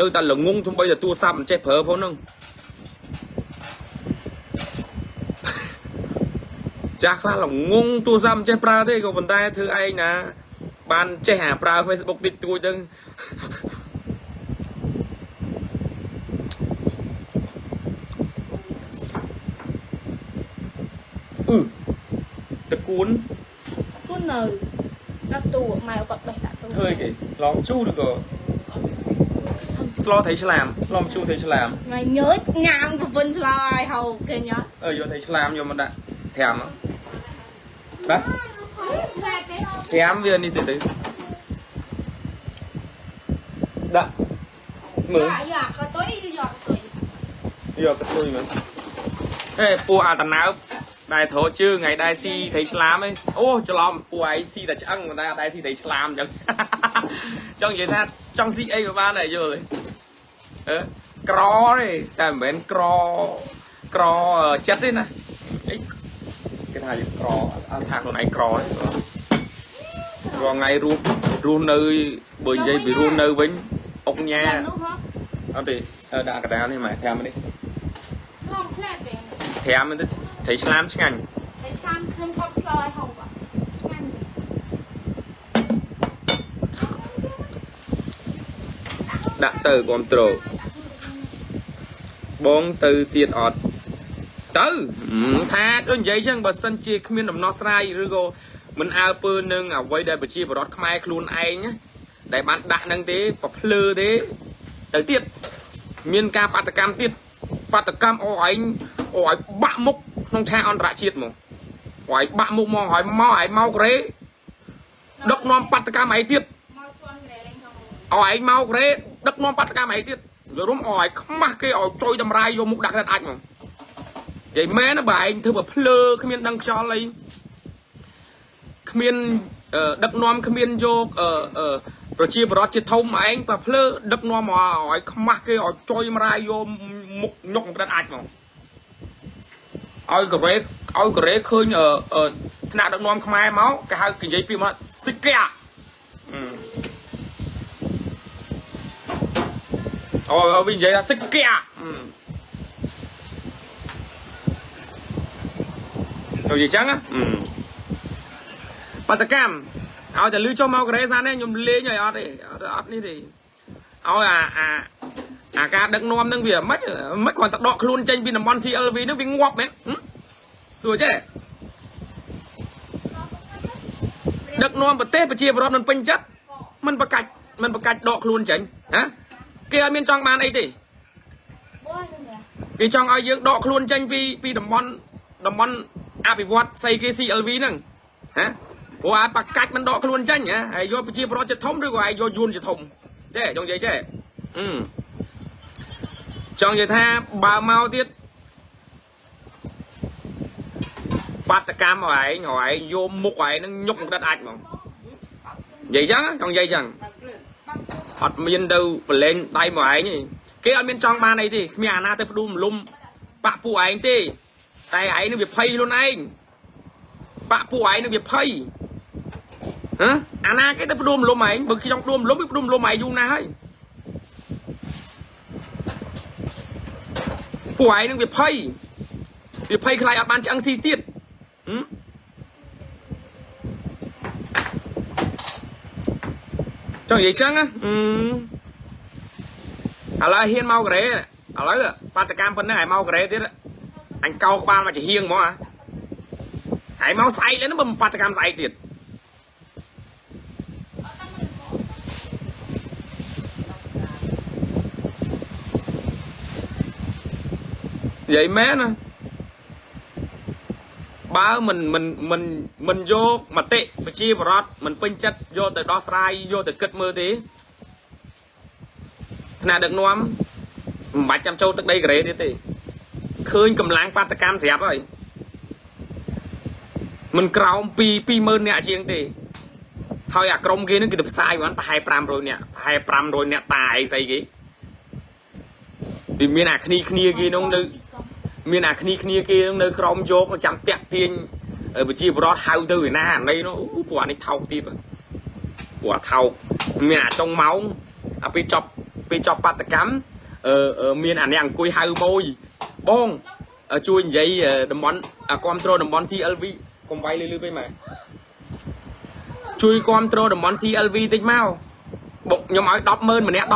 នៅតែល្ងងសំបីតែទូរស័ព្ទមិនចេះប្រើផងហ្នឹងចាស់ខ្លះល្ងងទូរស័ព្ទមិនចេះប្រើទេក៏ប៉ុន្តែធ្វើឯងណា បានចេះអាប្រើ Facebook តិចតួចទៅអឺ តកួនគូននៅដាក់ទូម៉ែគាត់បេះដាក់ទូធ្វើគេឡងជូរឬក៏ស្លោត្រីឆ្លាមឡំជូរត្រីឆ្លាមម៉ែញើញ៉ាំប្រពន្ធស្លោឲ្យហៅគេញ៉ាំអើយកត្រីឆ្លាមយកមកដាក់ត្រាំបាទត្រាំវានេះទៅទៅដាក់មើលយកកតុយយកកតុយយកកតុយមើលអេពូអាតណើប ដែលត្រោជើងថ្ងៃដែលស៊ីត្រីឆ្លាមឯងអូច្រឡំពួកឯងស៊ីតែឆ្អឹងតែអត់ដែលស៊ីត្រីឆ្លាមអញ្ចឹងចង់និយាយថាចង់ស៊ីអីក៏បានដែរយល់ទេអឺក្រទេតែមិនមែនក្រក្រចិត្តទេណាអីគេថាក្រអត់ថាខ្លួនឯងក្រទេរាល់ថ្ងៃរស់រស់នៅបើនិយាយពីរស់នៅវិញអុកញ៉ាអត់ទេដាក់កដាលនេះម៉ែ5នេះ long plat ទេ5ទៅ ត្រីឆ្លាមឆ្ងាញ់ត្រីឆ្លាមខ្ញុំគាត់ស្លោឲ្យហូបឆ្ងាញ់ដាក់ទៅគ្រប់ត្រូលបងទៅទៀតអត់ទៅថាដូចនិយាយចឹងបើសិនជាគ្មានដំណោះស្រាយឬក៏មិនអើពើនឹងអ្វីដែលប្រជាពលរដ្ឋខ្មែរខ្លួនឯងដែលបានដាក់នឹងទេប្រភ្លឺទេទៅទៀតមានការបាតកម្មទៀតបាតកម្មអូឯងអូឲ្យបាក់មុខ ក្នុងឆាកអន្តរជាតិមកឲ្យបាក់មុខមកឲ្យមកឲ្យមកកូរ៉េដឹកនាំបាតកម្មឯទៀតឲ្យឯងមកកូរ៉េដឹកនាំបាតកម្មឯទៀតរួមឲ្យខ្មាស់គេឲ្យចុយតម្រាយយកមុខដាក់ក្រាត់អាចមកនិយាយមែនបើឯងធ្វើបើភ្លើគ្មានដឹងខ្យល់អីគ្មានដឹកនាំគ្មានយកប្រជាបរតជាធំឯងបើភ្លើដឹកនាំមកឲ្យខ្មាស់គេឲ្យចុយម្រាយយកមុខញុកក្រាត់អាចមក ឲ្យកូរ៉េឲ្យកូរ៉េឃើញថ្នាក់ដឹកនាំខ្មែរមកគេហៅនិយាយពីមកសិកាអូវិញនិយាយថាសិកាទៅនិយាយចឹងបតកម្មឲ្យតែលឺចុះមកកូរ៉េសាននេះខ្ញុំលេងឲ្យអត់ទេអត់នេះទេឲ្យអាអា អាការដឹកនាំនឹងវាមិនមិនគ្រាន់តែដកខ្លួនចេញពីតំបន់ CLV នឹងវាងាប់មែនសួរចេះដឹកនាំប្រទេសប្រជាពលរដ្ឋមិនពេញចិត្តមិនបកាច់មិនបកាច់ដកខ្លួនចេញហ៎គេអត់មានចង់បានអីទេគេចង់ឲ្យយើងដកខ្លួនចេញពីពីតំបន់តំបន់អភិវឌ្ឍស្អីគេ CLV ហ្នឹងហ៎ព្រោះអាបកាច់មិនដកខ្លួនចេញហ៎ហើយយកប្រជាពលរដ្ឋជាធំឬក៏ឲ្យយកយួនជាធំចេះចង់និយាយចេះអឺ ចង់និយាយថាបើមកទៀតបាតកម្មឲ្យឯងឲ្យឯងយកមុខឯងនឹងញុកក្រិតអាចហ្មងនិយាយចឹងចង់និយាយចឹងអត់មានទៅប្រឡែងដៃមកឯងទេគេអត់មានចង់បានអីទេគ្មានអាណាទៅផ្ដួលរំលំបាក់ពួកឯងទេតែឯងនឹងវាភ័យខ្លួនឯងបាក់ពួកឯងនឹងវាភ័យហ៎អាណាគេទៅផ្ដួលរំលំឯងបើគេចង់ផ្ដួលរំលំវាផ្ដួលរំលំឯងយូរណាស់ហើយ ពួកឯងនឹងវាភ័យវាភ័យខ្លាចអត់បានឆ្អឹងស៊ីទៀតចង់និយាយចឹងណាឥឡូវហ៊ានមកកូរ៉េឥឡូវបាតកម្មប៉ុណ្ណឹងឲ្យមកកូរ៉េទៀតអញកោក្បាលមកជាហៀងហ្មងហើយមកស្អែកលើហ្នឹងបើបាតកម្មស្អែកទៀត និយាយមែនណាបបើមិនមិនមិនមិនយកមតិប្រជាបរតមិនពេញចិត្តយកទៅដោះស្រាយយកទៅគិតមើលទេថ្នាក់ដឹកនាំមិនបាច់ចាំចូលទឹកដីកូរ៉េទៀតទេឃើញកម្លាំងបាតកម្មស្រាប់ហើយមិនក្រោមពី20000នាក់ជាងទេហើយអាក្រុមគេនឹងគឺទៅផ្សាយបានប្រហែល500នាក់ប្រហែល500នាក់តាអីស្អីគេវាមានអាគ្នាគ្នាគេនោះនៅ មានអាគ្នាគ្នាគេនឹងនៅក្រោមយកចាំតាក់ទាញប្រជាបរតហៅទៅឯណាអានេះនោះពួកអានេះថោកទៀតពួកអាថោកមានអាចុងម៉ោងអាពេលចប់ពេលចប់បាតកម្មអឺមានអានេះអង្គុយហៅមួយបងជួយនិយាយតំបន់គ្រប់គ្រងតំបន់ CLV កុំវាយលឺលឺពេកម៉ែជួយគ្រប់គ្រងតំបន់ CLV តិចមកបុកខ្ញុំឲ្យ100000ម្នាក់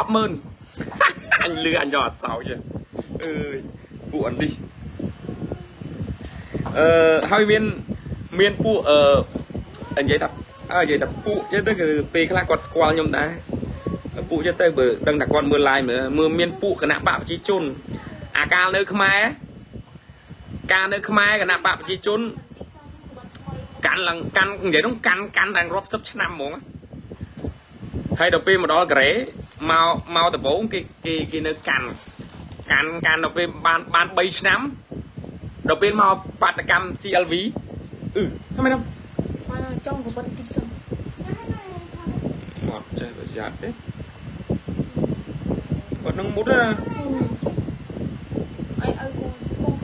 100000អញលឺអញយកអសោចអើយពួកអានេះ អឺហើយមានមានពួកអឺនិយាយថាអើនិយាយថាពួកចឹងទៅគឺពេលខ្លះគាត់ស្គាល់ខ្ញុំដែរពួកចឹងទៅបើដឹងថាគាត់មើល live មើលមើលមានពួកគណៈបកប្រជាជន អាកាលនៅខ្មែរការនៅខ្មែរគណៈបកប្រជាជនកាន់ឡើងកាន់និយាយនោះកាន់កាន់តែរាប់សិបឆ្នាំហ្មងហើយដល់ពេលមកដល់កូរ៉េមកមកដំបូងគេគេគេនៅកាន់កាន់កាន់ដល់ពេលបានបាន3ឆ្នាំ ដល់ពេលមកបាតកម្ម CLV អឺហ្នឹងមែនមកចង់ក៏បិទតិចសិនមកចេះប្រយ័ត្នទេគាត់នឹងមុតណាអីអីបងបង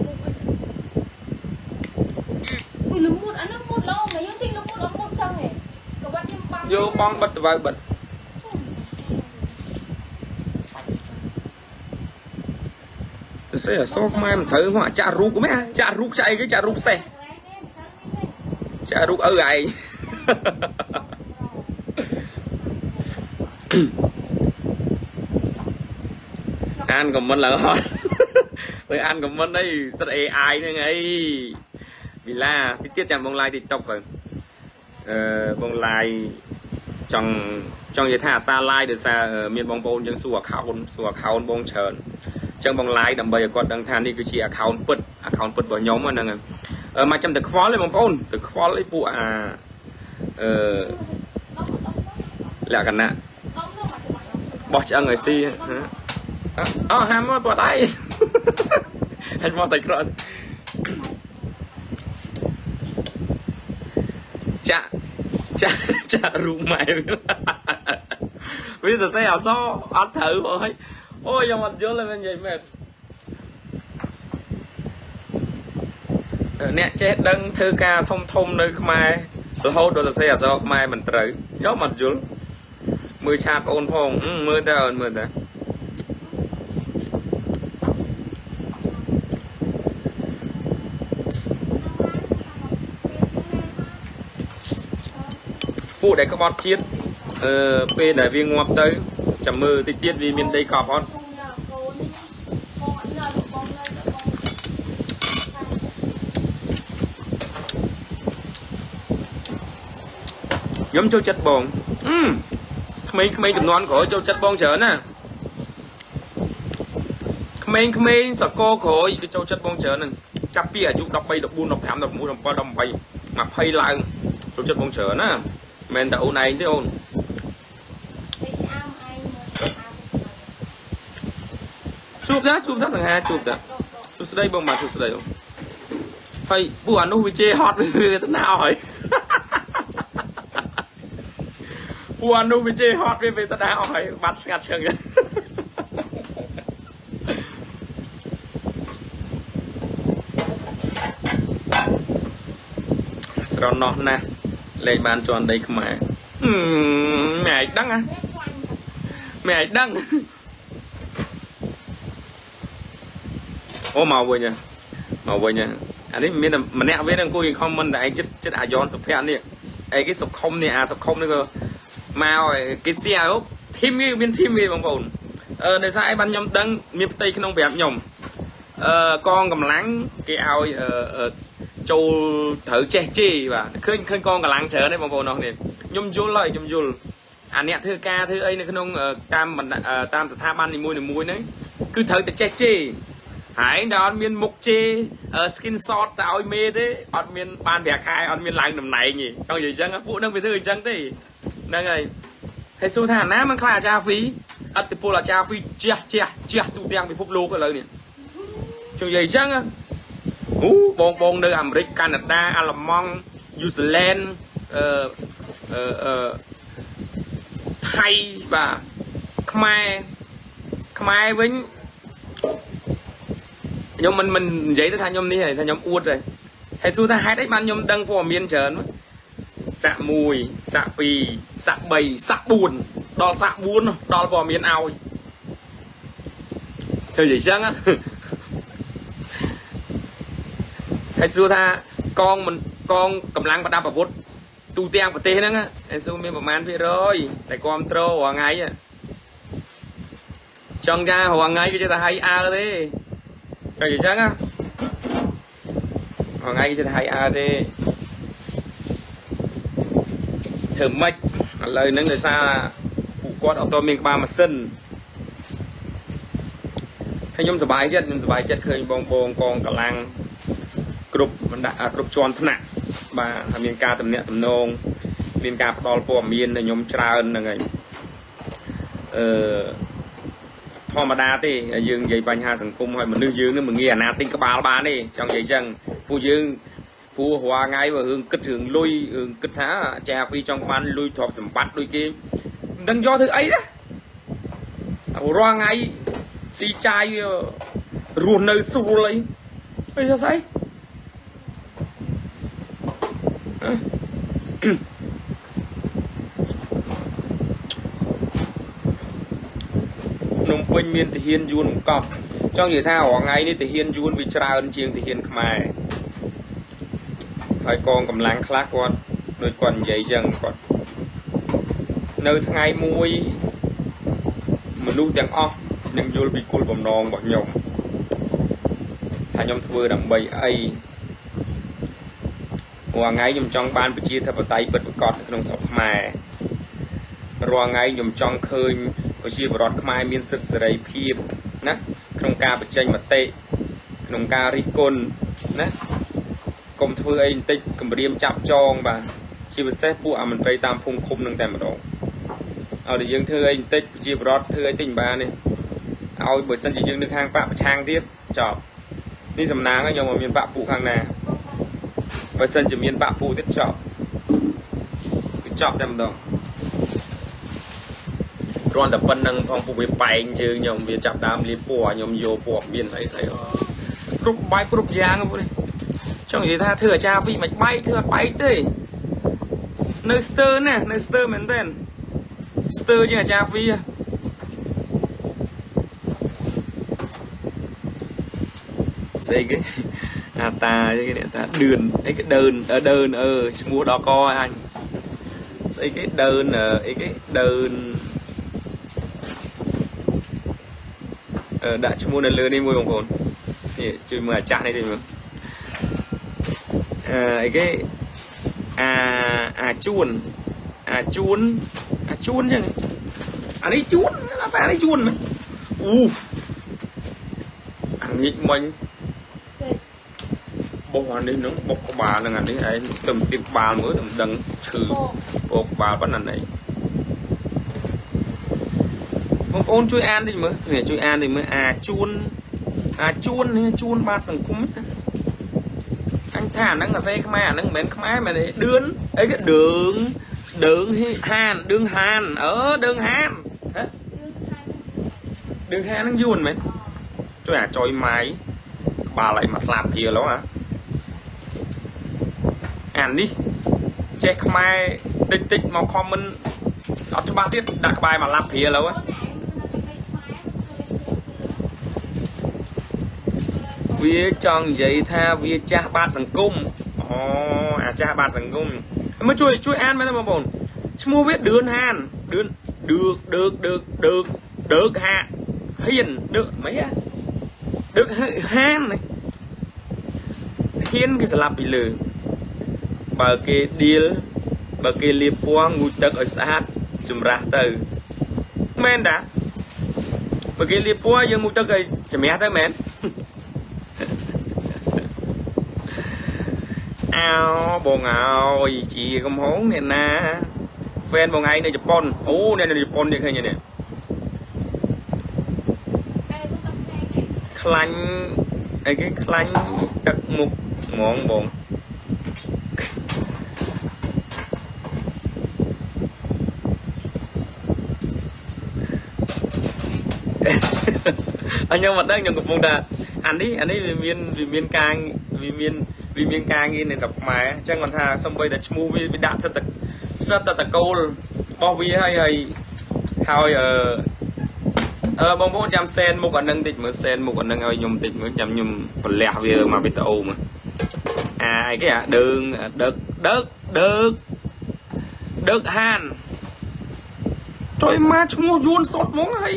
អុយលមុតអានោះមុតឡងតែយើងទិញលមុតអត់មុតចឹងហ៎ក៏បាត់ខ្ញុំបងយកបងបិទទៅបិទ សេះអសខ្មែរមិនត្រូវមកចាក់រូបមែនចាក់រូបចាក់អីគេចាក់រូបសេះចាក់រូបឪឯងអានខមមិនឡើងហត់ទៅអានខមមិនអីសិត AI ហ្នឹងអីវិឡាតិចទៀតចាំបង live TikTok ទៅអឺបង live ចង់ចង់និយាយថាអាសា live ដោយសារមានបងប្អូនយើងសួរ account សួរ account បងច្រើន អញ្ចឹងបង live ដើម្បីឲ្យគាត់ដឹងថានេះគឺជា account ពិត account ពិតរបស់ខ្ញុំហ្នឹងមកចាំតែខ្វល់ទេបងប្អូនទៅខ្វល់អីពួកអាអឺលក្ខណៈបោះឆ្អឹងឲ្យស៊ីអូហាមកពត់ដៃហាច់មកសាច់ក្រកចាក់ចាក់ចាក់រូបម៉ែវាសរសេរអសអត់ត្រូវបងហើយ អូខ្ញុំអត់យល់ទេនិយាយមែនអ្នកចេះដឹងធ្វើការធំធំនៅខ្មែររហូតដល់សរសេរអក្សរខ្មែរមិនត្រូវខ្ញុំអត់យល់មើលឆាតបងផងមើលតើអូនមើលតើពួកដែលក្បត់ជាតិអឺពេលដែលវាងាប់ទៅចាំមើលតិចទៀតវាមានដីកប់អត់ ខ្ញុំចូលចិត្តបងអឺក្មេងៗចំនួនក្រោយចូលចិត្តបងច្រើនណាក្មេងៗសកលក្រោយគេចូលចិត្តបងច្រើនហ្នឹងចាប់ពីអាយុ13 14 15 16 17 18 20ឡើងចូលចិត្តបងច្រើនណាមិនតែអូនឯងទេអូនជួបតាជួបតាសង្ហាជួបតាសួស្ដីបងបាទសួស្ដីអូនហើយពួកអានោះវាជេរហត់វាទៅណាអស់ហើយ ពួកអានោះវាជេរហត់វាវេទនាអស់ហើយបាត់ស្ងាត់ឈឹងស្រណោះណាស់លេខបានជន់ដីខ្មែរម៉ែឯងដឹងហ៎ម៉ែឯងដឹងអូមកវិញមកវិញអានេះមានម្នាក់វិញអង្គុយខមមិនតែឯងចិត្តចិត្តអាយ៉នសុភ័ក្រនេះអីគេសុខុមនេះអាសុខុមនេះក៏ មកគេសៀឲ្យធីមវាមានធីមវាបងប្អូនអឺដោយសារអីបានខ្ញុំដឹងមានផ្ទៃក្នុងប្រាប់ខ្ញុំអឺកងកម្លាំងគេឲ្យអឺចូលត្រូវចេះជេរបាទឃើញឃើញកងកម្លាំងច្រើនទេបងប្អូនអរគ្នាខ្ញុំយល់ហើយខ្ញុំយល់អាអ្នកធ្វើការធ្វើអីនៅក្នុងតាមតាមស្ថាប័ននីមួយៗហ្នឹងគឺត្រូវតែចេះជេរហើយតែអត់មានមុខជេរ skin shot ទៅឲ្យមេទេអត់មានបានប្រាក់ខែអត់មានឡើងតំណែងទេចង់និយាយអញ្ចឹងពួកនឹងវាធ្វើអញ្ចឹងទេ ហ្នឹងហើយហើយសួរថាអាណាមិនខ្លាចអាចារ្យហ្វីអត្តពលអាចារ្យហ្វីជះជះជះទូទាំងពិភពលោកឥឡូវនេះចង់និយាយអញ្ចឹងអូបងបងនៅអាមេរិកកាណាដាអាល្លឺម៉ង់យូហ្សេឡែនអឺអឺអឺថៃបាទខ្មែរខ្មែរវិញខ្ញុំមិនមិននិយាយទៅថាខ្ញុំនេះទេថាខ្ញុំអួតទេហើយសួរថាហេតុអីបានខ្ញុំដឹងព័ត៌មានច្រើន សាក់1សាក់2សាក់3សាក់4ដល់សាក់4ដល់ព័ត៌មានឲ្យធ្វើយ៉ាងចឹងហើយសួរថាកងមិនកងកម្លាំងប្រដាប់អាវុធទូទាំងប្រទេសហ្នឹងហើយសួរមានប្រមាណភាគរយតែគ្រប់ត្រូលរាល់ថ្ងៃចង់ថារាល់ថ្ងៃគេចេះតែហៃអើទេចង់និយាយចឹងណាថ្ងៃគេថាហៃអើទេ ធ្វើម៉េចឥឡូវហ្នឹងដោយសារពួកគាត់អត់តមានក្បាលម៉ាស៊ីនហើយខ្ញុំសប្បាយចិត្តខ្ញុំសប្បាយចិត្តឃើញបងបងកងកម្លាំងគ្រប់បណ្ដាគ្រប់ជាន់ថ្នាក់បាទហើយមានការតំណាក់តំណងមានការផ្ដល់ព័ត៌មានដល់ខ្ញុំច្រើនហ្នឹងហើយអឺធម្មតាទេយើងនិយាយបញ្ហាសង្គមហើយមនុស្សយើងនឹងមិនងាយអាណាទិញក្បាលបានទេចង់និយាយចឹងពួកយើង ព្រោះរាល់ថ្ងៃបើរឿងគិតរឿងលុយរឿងគិតថាចាហ្វីចង់បានលុយទ្រព្យសម្បត្តិដូចគេមិនដឹងយកធ្វើអីណារាល់ថ្ងៃស៊ីចាយរស់នៅស្រួលអីអីស្អីភ្នំពេញមានទាហានយួនកប់ចង់និយាយថារាល់ថ្ងៃនេះទាហានយួនវាច្រើនជាងទាហានខ្មែរ ហើយកងកម្លាំងខ្លះគាត់ដូចគាត់និយាយចឹងគាត់នៅថ្ងៃមួយមនុស្សទាំងអស់នឹងយល់ពីគុលបំណងរបស់ខ្ញុំថាខ្ញុំធ្វើដើម្បីអីរាល់ថ្ងៃខ្ញុំចង់បានប្រជាធិបតេយ្យពិតប្រាកដក្នុងស្រុកខ្មែររាល់ថ្ងៃខ្ញុំចង់ឃើញប្រជាពលរដ្ឋខ្មែរមានសិទ្ធិសេរីភាពណាក្នុងការបញ្ចេញមតិក្នុងការរិះគន់ណា កុំធ្វើអីបន្តិចគម្រាមចាប់ចងបាទជាពិសេសពួកអាមន្ត្រីតាមភូមិឃុំនឹងតែម្ដងឲ្យតែយើងធ្វើអីបន្តិចប្រជាពលរដ្ឋធ្វើអីតិចមិនបានទេឲ្យបើសិនជាយើងនៅខាងបកប្រឆាំងទៀតចប់នេះសំណាងខ្ញុំមិនមានបកពួកខាងណាបើសិនជាមានបកពួកទៀតចប់គឺចប់តែម្ដងគ្រាន់តែប៉ុណ្្នឹងផងពួកវាបែងជើងខ្ញុំវាចាប់ដើមលាបពណ៌ខ្ញុំយកពណ៌មានស្អីស្អីគ្រប់បែបគ្រប់យ៉ាងពួកនេះ ចង់និយាយថាធ្វើអាចារ្យហ្វីមិនបែកធ្វើអត់បែកទេនៅស្ទើណានៅស្ទើមែនទេស្ទើជាងអាចារ្យហ្វីស្អីគេអាតាគេនេះតាដឿនអីគេដើនដើនអឺឈ្មោះដល់កអញស្អីគេដើនអីគេដើនអឺដាក់ឈ្មោះនៅលើនេះមួយបងប្អូននេះជួយមើលអាចាស់នេះតិចមើល អឺអីគេអាអាជួនអាជួនអាជួនចឹងអានេះជួនតែអានេះជួនអូអានេះមិញបុកអានេះនឹងបុកក្បាលនឹងអានេះឯងស្ទឹមស្ទាបក្បាលមើលមិនដឹងឈឺពោកក្បាលប៉ុណ្ណាណីបងប្អូនជួយអានតិចមើលជួយអានតិចមើលអាជួនអាជួននេះជួនបាទសង្គមណាអញ ថាអាហ្នឹងអាសេខ្មែរអាហ្នឹងមិនមែនខ្មែរមែនទេដឿនអីគេដឿងដឿងហានដឿងហានអឺដឿងហានហ៎ដឿងហានហ្នឹងយួនមែនជួយអាចុយម៉ាយក្បាលឲ្យមកស្លាប់ព្រាលហ៎អានេះចេះខ្មែរតិចតិចមកខមមិនអត់ច្បាស់ទៀតដាក់ក្បែរមកឡាប់ព្រាលហ៎ វាចង់និយាយថាវាចាស់បាតសង្គមអូអាចាស់បាតសង្គមមកជួយជួយអានមែនទេបងប្អូនឈ្មោះវាដឿនហានដឿនដឺកដឺកដឺកដឺកដឺកហាហ៊ានដឺកមិនហ៎ដឺកហានហ៊ានគេស្លាប់ពីលើបើគេឌីលបើគេលាបពណ៌ងូតទឹកឲ្យស្អាតចម្រាស់ទៅមែនតាបើគេលាបពណ៌យើងងូតទឹកឲ្យជំរះទៅមែន អោបងអើយជាកំហងអ្នកណាហ្វេនបងឯងនៅជប៉ុនអូអ្នកនៅជប៉ុននេះឃើញទេនេះតែទៅតាមផ្នែកនេះខ្លាញ់អីគេខ្លាញ់ទឹកមុខហ្មងបងអញខ្ញុំមិនដឹងខ្ញុំកំពុងថាអានេះអានេះវាមានវាមានការវាមាន វាមានការងារនៅស្រុកខ្មែរអញ្ចឹងគាត់ថាសំបីតែឈ្មោះវាវាដាក់សិតតែសិតតែតកូលរបស់វាហើយហើយហើយអឺអឺបងប្អូនចាំសែនមុខអានឹងតិចមើលសែនមុខអានឹងឲ្យខ្ញុំតិចមើលចាំខ្ញុំប្រលះវាមកវីដេអូមើលអាអីគេអាដើងដឹកដឹកដឹកដឹកហានចុយមកឈ្មោះយួនសុតហ្មងហើយ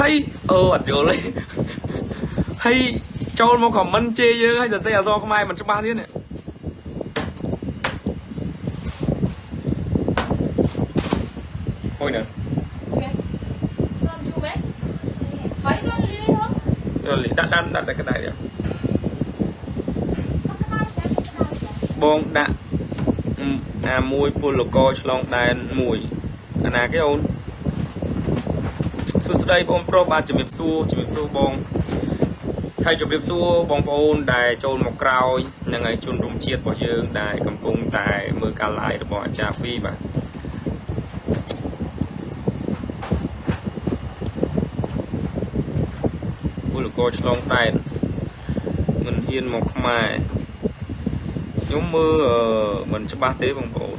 ហើយអូអត់យល់ទេ ហើយចូលមកខមមិនជេរយើងហើយសរសេរអក្សរខ្មែរមិនច្បាស់ទៀតនេះហួយនៅអូខេស្រាប់ជុំហ៎ហើយទៅលីហ៎ចូលលីដាក់ដាក់ដាក់តែក្តៅទៀតអត់ក្បាលចាក់ក្បាលចាក់បងដាក់អឺអាមួយពលកឆ្លងដែនមួយអាណាគេអូនសួស្តីបងប្រុសបាទជំរាបសួរជំរាបសួរបង ហើយជំរាបសួរបងប្អូនដែលចូលមកក្រោយនឹងឲ្យជនរួមជាតិរបស់យើងដែលកំពុងតែមើលការ live របស់អាចារ្យហ្វីបាទពលកឆ្លងដែនមិនហ៊ានមកខ្មែរខ្ញុំមើលអឺមិនច្បាស់ទេបងប្អូន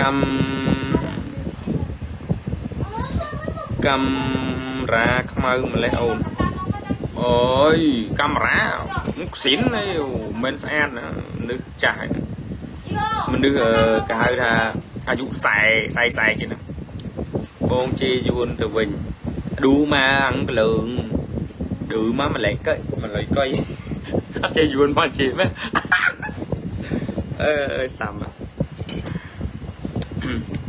កម្ម កាំរ៉ាខ្មៅម្លេះអូនអូយកាមេរ៉ាមុខស៊ីនឯងមិនស្អាតណាមនុស្សចាស់ហ្នឹងយីហ៎មនុស្សអឺគេហៅថាអាយុ40 40 40គេហ្នឹងបងជេរយួនទៅវិញឌូមកអង្គលើងឌូមកម្លេះកុយម្លេះកុយអត់ជេរយួនមកជេរមែនអឺអើយសាំហ៎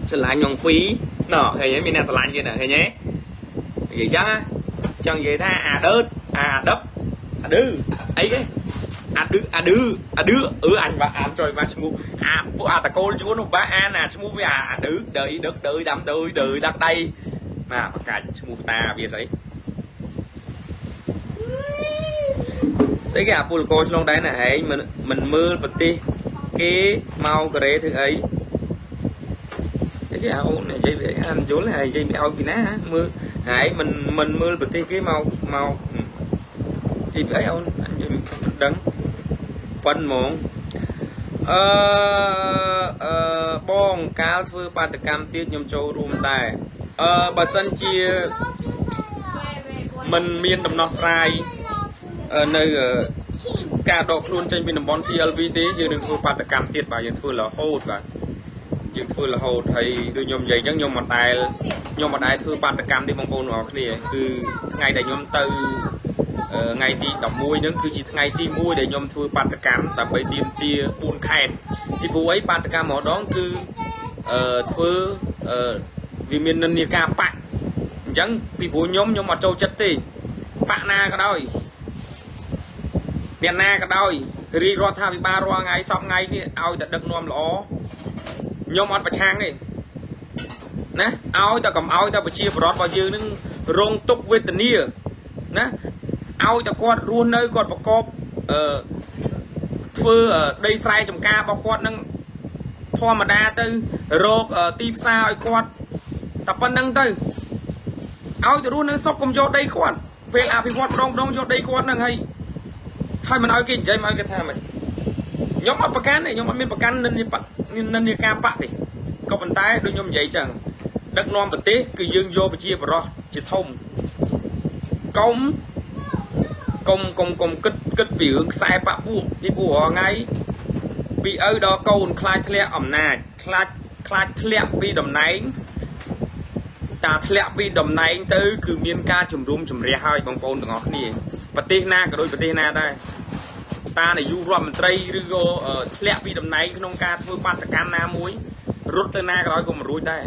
ស្រឡាញ់ញងហ្វីណ៎ឃើញទេមានអ្នកស្រឡាញ់គេណាឃើញទេ និយាយចឹងណាចង់និយាយថាអាដឺតអាដប់អាឌឺអីគេអាឌឺអាឌឺអាឌឺអឺអញបាទអានចុយបាទឈ្មោះអាពួកអាតកូលជួននោះបាទអានអាឈ្មោះវាអាអាឌឺដឺដឹកដឺដាំដឺដឺដាក់ដៃបាទបកាច់ឈ្មោះតាវាស្អីស្អីគេអា ពលកោឆ្លងដែរណាហែងមិនមិនមើលប្រទេសគេមកកូរ៉េធ្វើអី cái áo này chơi với anh chú là chơi với áo gì ná mưa hãy mình mình mưa bật tí cái màu màu chơi với áo anh chơi đắng phân món ờ ờ bong cá phư ba tập cam tiết nhom châu room đài ờ bà sân chia វេវេគាត់ mình miên đầm nọ sai ờ nơi ờ, ការដកខ្លួនចេញពីតំបន់ CLV ទេយើងនឹងធ្វើបាតកម្មទៀតបាទយើងធ្វើរហូតបាទ យើងធ្វើរហូតហើយដូចខ្ញុំនិយាយអញ្ចឹងខ្ញុំមិនដែលខ្ញុំមិនដែលធ្វើបាតកម្មទេបងប្អូនទាំងអស់គ្នាគឺថ្ងៃដែលខ្ញុំទៅអឺថ្ងៃទី11ហ្នឹងគឺជាថ្ងៃទី1ដែលខ្ញុំធ្វើបាតកម្មដើម្បីទាមទារ4ខេត្តពីព្រោះអីបាតកម្មម្ដងគឺអឺធ្វើអឺវាមាននិន្នាការបាក់អញ្ចឹងពីព្រោះខ្ញុំខ្ញុំអត់ចូលចិត្តទេបាក់ណាក៏ដោយអ្នកណាក៏ដោយរាជរដ្ឋាភិបាលរាល់ថ្ងៃសពថ្ងៃនេះឲ្យតែដឹកនាំល្អ ខ្ញុំអត់ប្រឆាំងទេណាឲ្យតែកុំឲ្យតែប្រជាពលរដ្ឋរបស់យើងនឹងរងទុក្ខវេទនាណាឲ្យតែគាត់រស់នៅគាត់ប្រកបអឺធ្វើអឺដីស្រែចម្ការរបស់គាត់នឹងធម្មតាទៅរកអឺទីផ្សារឲ្យគាត់តែប៉ុណ្្នឹងទៅឲ្យទៅរស់នៅសុខកុំយកដីគាត់ពេលអភិវឌ្ឍម្ដងម្ដងយកដីគាត់ហ្នឹងហើយហើយមិនឲ្យគេនិយាយមកឲ្យគេថាមិន ខ្ញុំអត់ប្រកាន់ទេខ្ញុំអត់មានប្រកាន់និន្នាបកនិន្នាការបាក់ទេក៏ប៉ុន្តែដូចខ្ញុំនិយាយចឹងដឹកនាំប្រទេសគឺយើងយកប្រជាបរោះជាធំកុំកុំកុំកុំគិតគិតពីរឿងខ្សែបាក់ពួកពីព្រោះរាល់ថ្ងៃពីឪដល់កូនខ្លាចធ្លាក់អំណាចខ្លាចខ្លាចធ្លាក់ពីតំណែងតាធ្លាក់ពីតំណែងទៅ គឺមានការជំរុំជម្រះហើយបងប្អូនទាំងអស់គ្នាប្រទេសណាក៏ដូចប្រទេសណាដែរ តានាយករដ្ឋមន្ត្រីឬក៏អឺធ្លាក់ពីតំណែងក្នុងការធ្វើបាតកម្មណាមួយរត់ទៅណាក៏ដោយក៏មិនរួចដែរ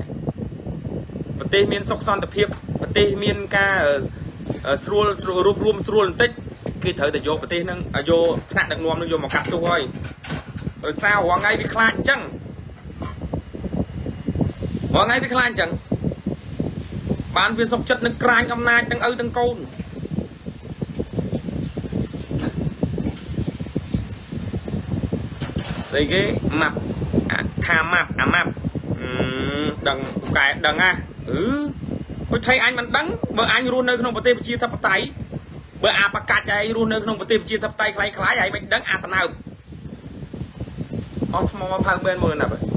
ប្រទេសមានសុខសន្តិភាពទេសមានការអឺស្រួលស្រួលរួបរวมស្រួលបន្តិចគេត្រូវតែយកប្រទេសហ្នឹងយកថ្នាក់ដឹកនាំនឹងយកមកកាត់ទោសហើយដោយសាររងថ្ងៃវាខ្លាចអញ្ចឹងរងថ្ងៃវាខ្លាចអញ្ចឹងបានវាសុកចិត្តនឹងក្រាញអំណាចទាំងឪទាំងកូន ស្អីគេម៉ាប់អាថាម៉ាប់អាម៉ាប់អឺដឹងពូកែដឹងហ่ะអឺពុទ្ធ័យអញមិនដឹងបើអញរស់នៅក្នុងប្រទេសប្រជាធិបតេយ្យបើអាបកាច់ឯងរស់នៅក្នុងប្រទេសប្រជាធិបតេយ្យខ្លាយខ្លាយឯងមិនដឹងអាតណើបអស់ថ្មផៅមែនមើលណាបើ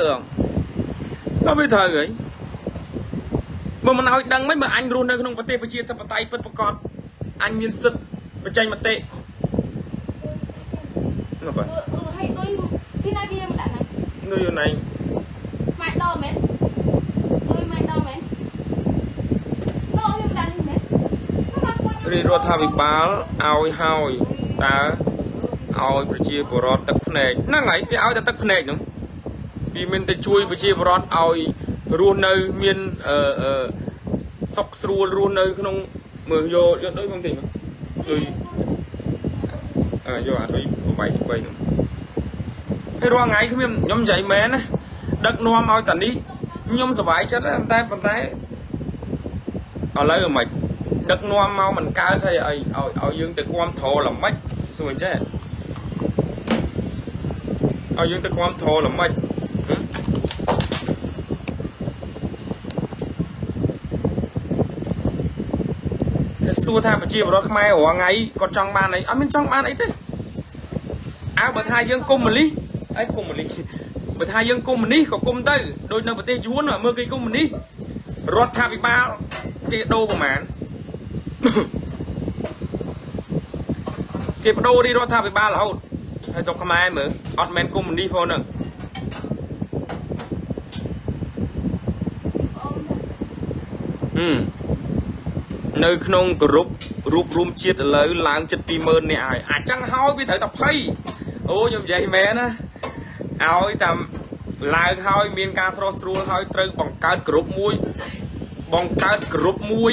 ដាក់ទៅអងដល់វាត្រូវហីបើមិនឲ្យដឹងមិនបើអញរស់នៅក្នុងប្រទេសប្រជាធិបតេយ្យពិតប្រាកដអញមានសិទ្ធិបញ្ចេញមតិនោះបាទ ừ hay tôi khi nay đi em đã này នៅយូរណៃ mày đo mến tôi mày đo mến đo em đã như mến nó bắt tôi រាជរដ្ឋាភិបាលឲ្យហើយតើឲ្យប្រជាពលរដ្ឋទឹកភ្នែកហ្នឹងហើយវាឲ្យតែទឹកភ្នែកហ្នឹង វាមានតែជួយប្រជាពលរដ្ឋឲ្យរស់នៅមានអឺអឺសុខស្រួលរស់នៅ ក្នុងមើលយកយកដូចបងទីមើលដូចអើយកអាដូច8 3ហ្នឹងហើយរាល់ថ្ងៃខ្ញុំខ្ញុំនិយាយមែនណាដឹកនាំឲ្យតានេះខ្ញុំសប្បាយចិត្តតែប៉ុន្តែឥឡូវមិនដឹកនាំមកមិនកើតហើយឲ្យឲ្យឲ្យយើងទៅគ្រប់ត្រល្មិចសួរចេះឲ្យយើងទៅគ្រប់ត្រល្មិចតែ សួរថាប្រជាពលរដ្ឋខ្មែររាល់ថ្ងៃគាត់ចង់បានអីអត់មានចង់បានអីទេអើបើថាយើងគុំមលិសអីគុំមលិសបើថាយើងគុំមនេះក៏គុំទៅដូចនៅប្រទេសយួនមើលគេគុំមនេះរដ្ឋាភិបាលគេដូរប្រមាណគេបដូររីរដ្ឋាភិបាលរហូតហើយស្រុកខ្មែរមើលអត់មែនកុំមុនីផងហ្នឹងហឹម នៅក្នុងក្រុមរូបរួមជាតិឥឡូវឡើងចិត្ត20000នាក់ហើយអាចចឹងហើយវាត្រូវតែភ័យអូខ្ញុំនិយាយមែនណាឲ្យតាមឡើងហើយមានការស្រស់ស្រួលហើយត្រូវបង្កើតក្រុមមួយបង្កើតក្រុមមួយ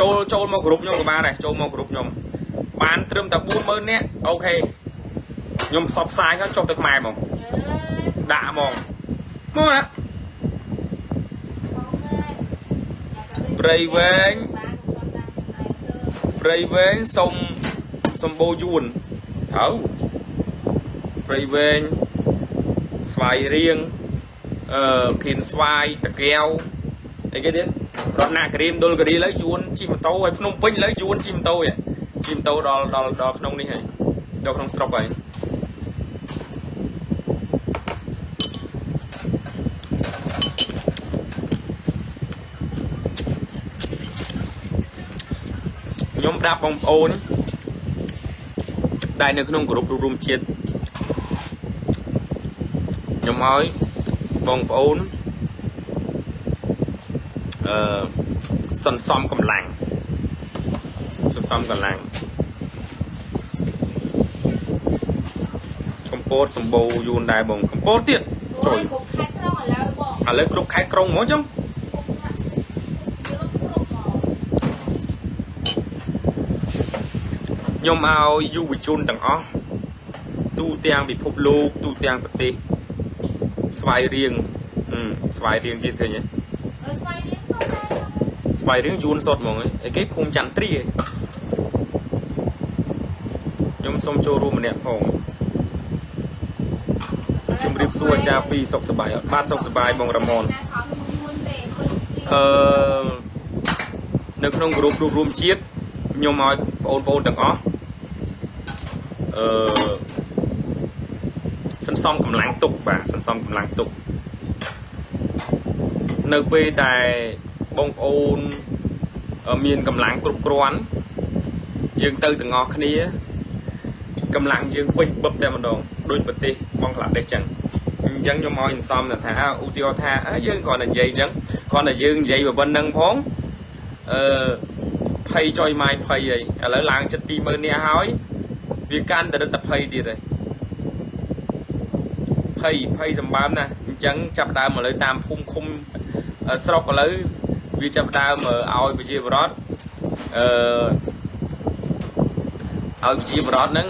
ចូលចូលមកក្រុមខ្ញុំក៏បានដែរចូលមកក្រុមខ្ញុំបានត្រឹមតែ40000នាក់អូខេខ្ញុំផ្សព្វផ្សាយហើយចុះទៅខ្មែរហ្មងដាក់ហ្មងមកណាព្រៃវែង ព្រៃវែងសុំសម្បូរយួនត្រូវព្រៃវែងស្វាយរៀងអឺខៀនស្វាយតាកែវអីគេទៀតរតនាគិរីមដុលគិរីលើយួនជិះម៉ូតូហើយភ្នំពេញលើយួនជិះម៉ូតូហ៎ជិះម៉ូតូដល់ដល់ដល់ក្នុងនេះហើយដល់ក្នុងស្រុកហើយ ខ្ញុំប្រាប់បងប្អូនដែលនៅក្នុងក្រុមរួមជាតិខ្ញុំឲ្យបងប្អូនអឺសន្សំកម្លាំងសន្សំកម្លាំងកម្ពុជាសម្បូរយួនដែរបងកម្ពុជាទៀត tôi cũng khai trong ở lâu bộ ឥឡូវគ្រប់ខេត្តក្រុងហ្មងចឹង ខ្ញុំឲ្យយុវជនទាំងអស់ទូទាំងពិភពលោកទូទាំងប្រទេសស្វ័យរៀងអឺស្វ័យរៀងទៀតឃើញទេ ở xoay đi không ra ស្វ័យរៀងយួនសុតហ្មងឯគេភូមិចន្ទ្រីឯងខ្ញុំសូមចូលរួមម្នាក់ផងជំរាបសួរអាចារ្យហ្វីសុខសប្បាយអត់បាទសុខសប្បាយបងរ៉ាម៉ុនអឺនៅក្នុងក្រុមរួមរួមជាតិខ្ញុំឲ្យបងប្អូនទាំងអស់ អឺសន្សំកម្លាំងទុកបាទសន្សំកម្លាំងទុកនៅពេលដែលបងប្អូនអឺមានកម្លាំងគ្រប់គ្រាន់យើងទៅទាំងអស់គ្នាកម្លាំងយើងពេញបឹបតែម្ដងដូចប្រទេសបង់ក្លាទេសចឹងអញ្ចឹងខ្ញុំឲ្យសន្សំទៅថាឧទាហរណ៍ថាអើយើងគ្រាន់តែនិយាយចឹងគ្រាន់តែយើងនិយាយប៉ុណ្្នឹងផងអឺភ័យចុយម៉ាយភ័យអីឥឡូវឡើងចិត្ត20000នាក់ហើយ វាកាន់តែរឹតតែភ័យទៀតហើយភ័យភ័យសម្បើមណាស់អញ្ចឹងចាប់ផ្ដើមមកលើតាមភូមិឃុំអឺស្រុកឥឡូវវាចាប់ផ្ដើមឲ្យប្រជាពលរដ្ឋអឺឲ្យប្រជាពលរដ្ឋហ្នឹង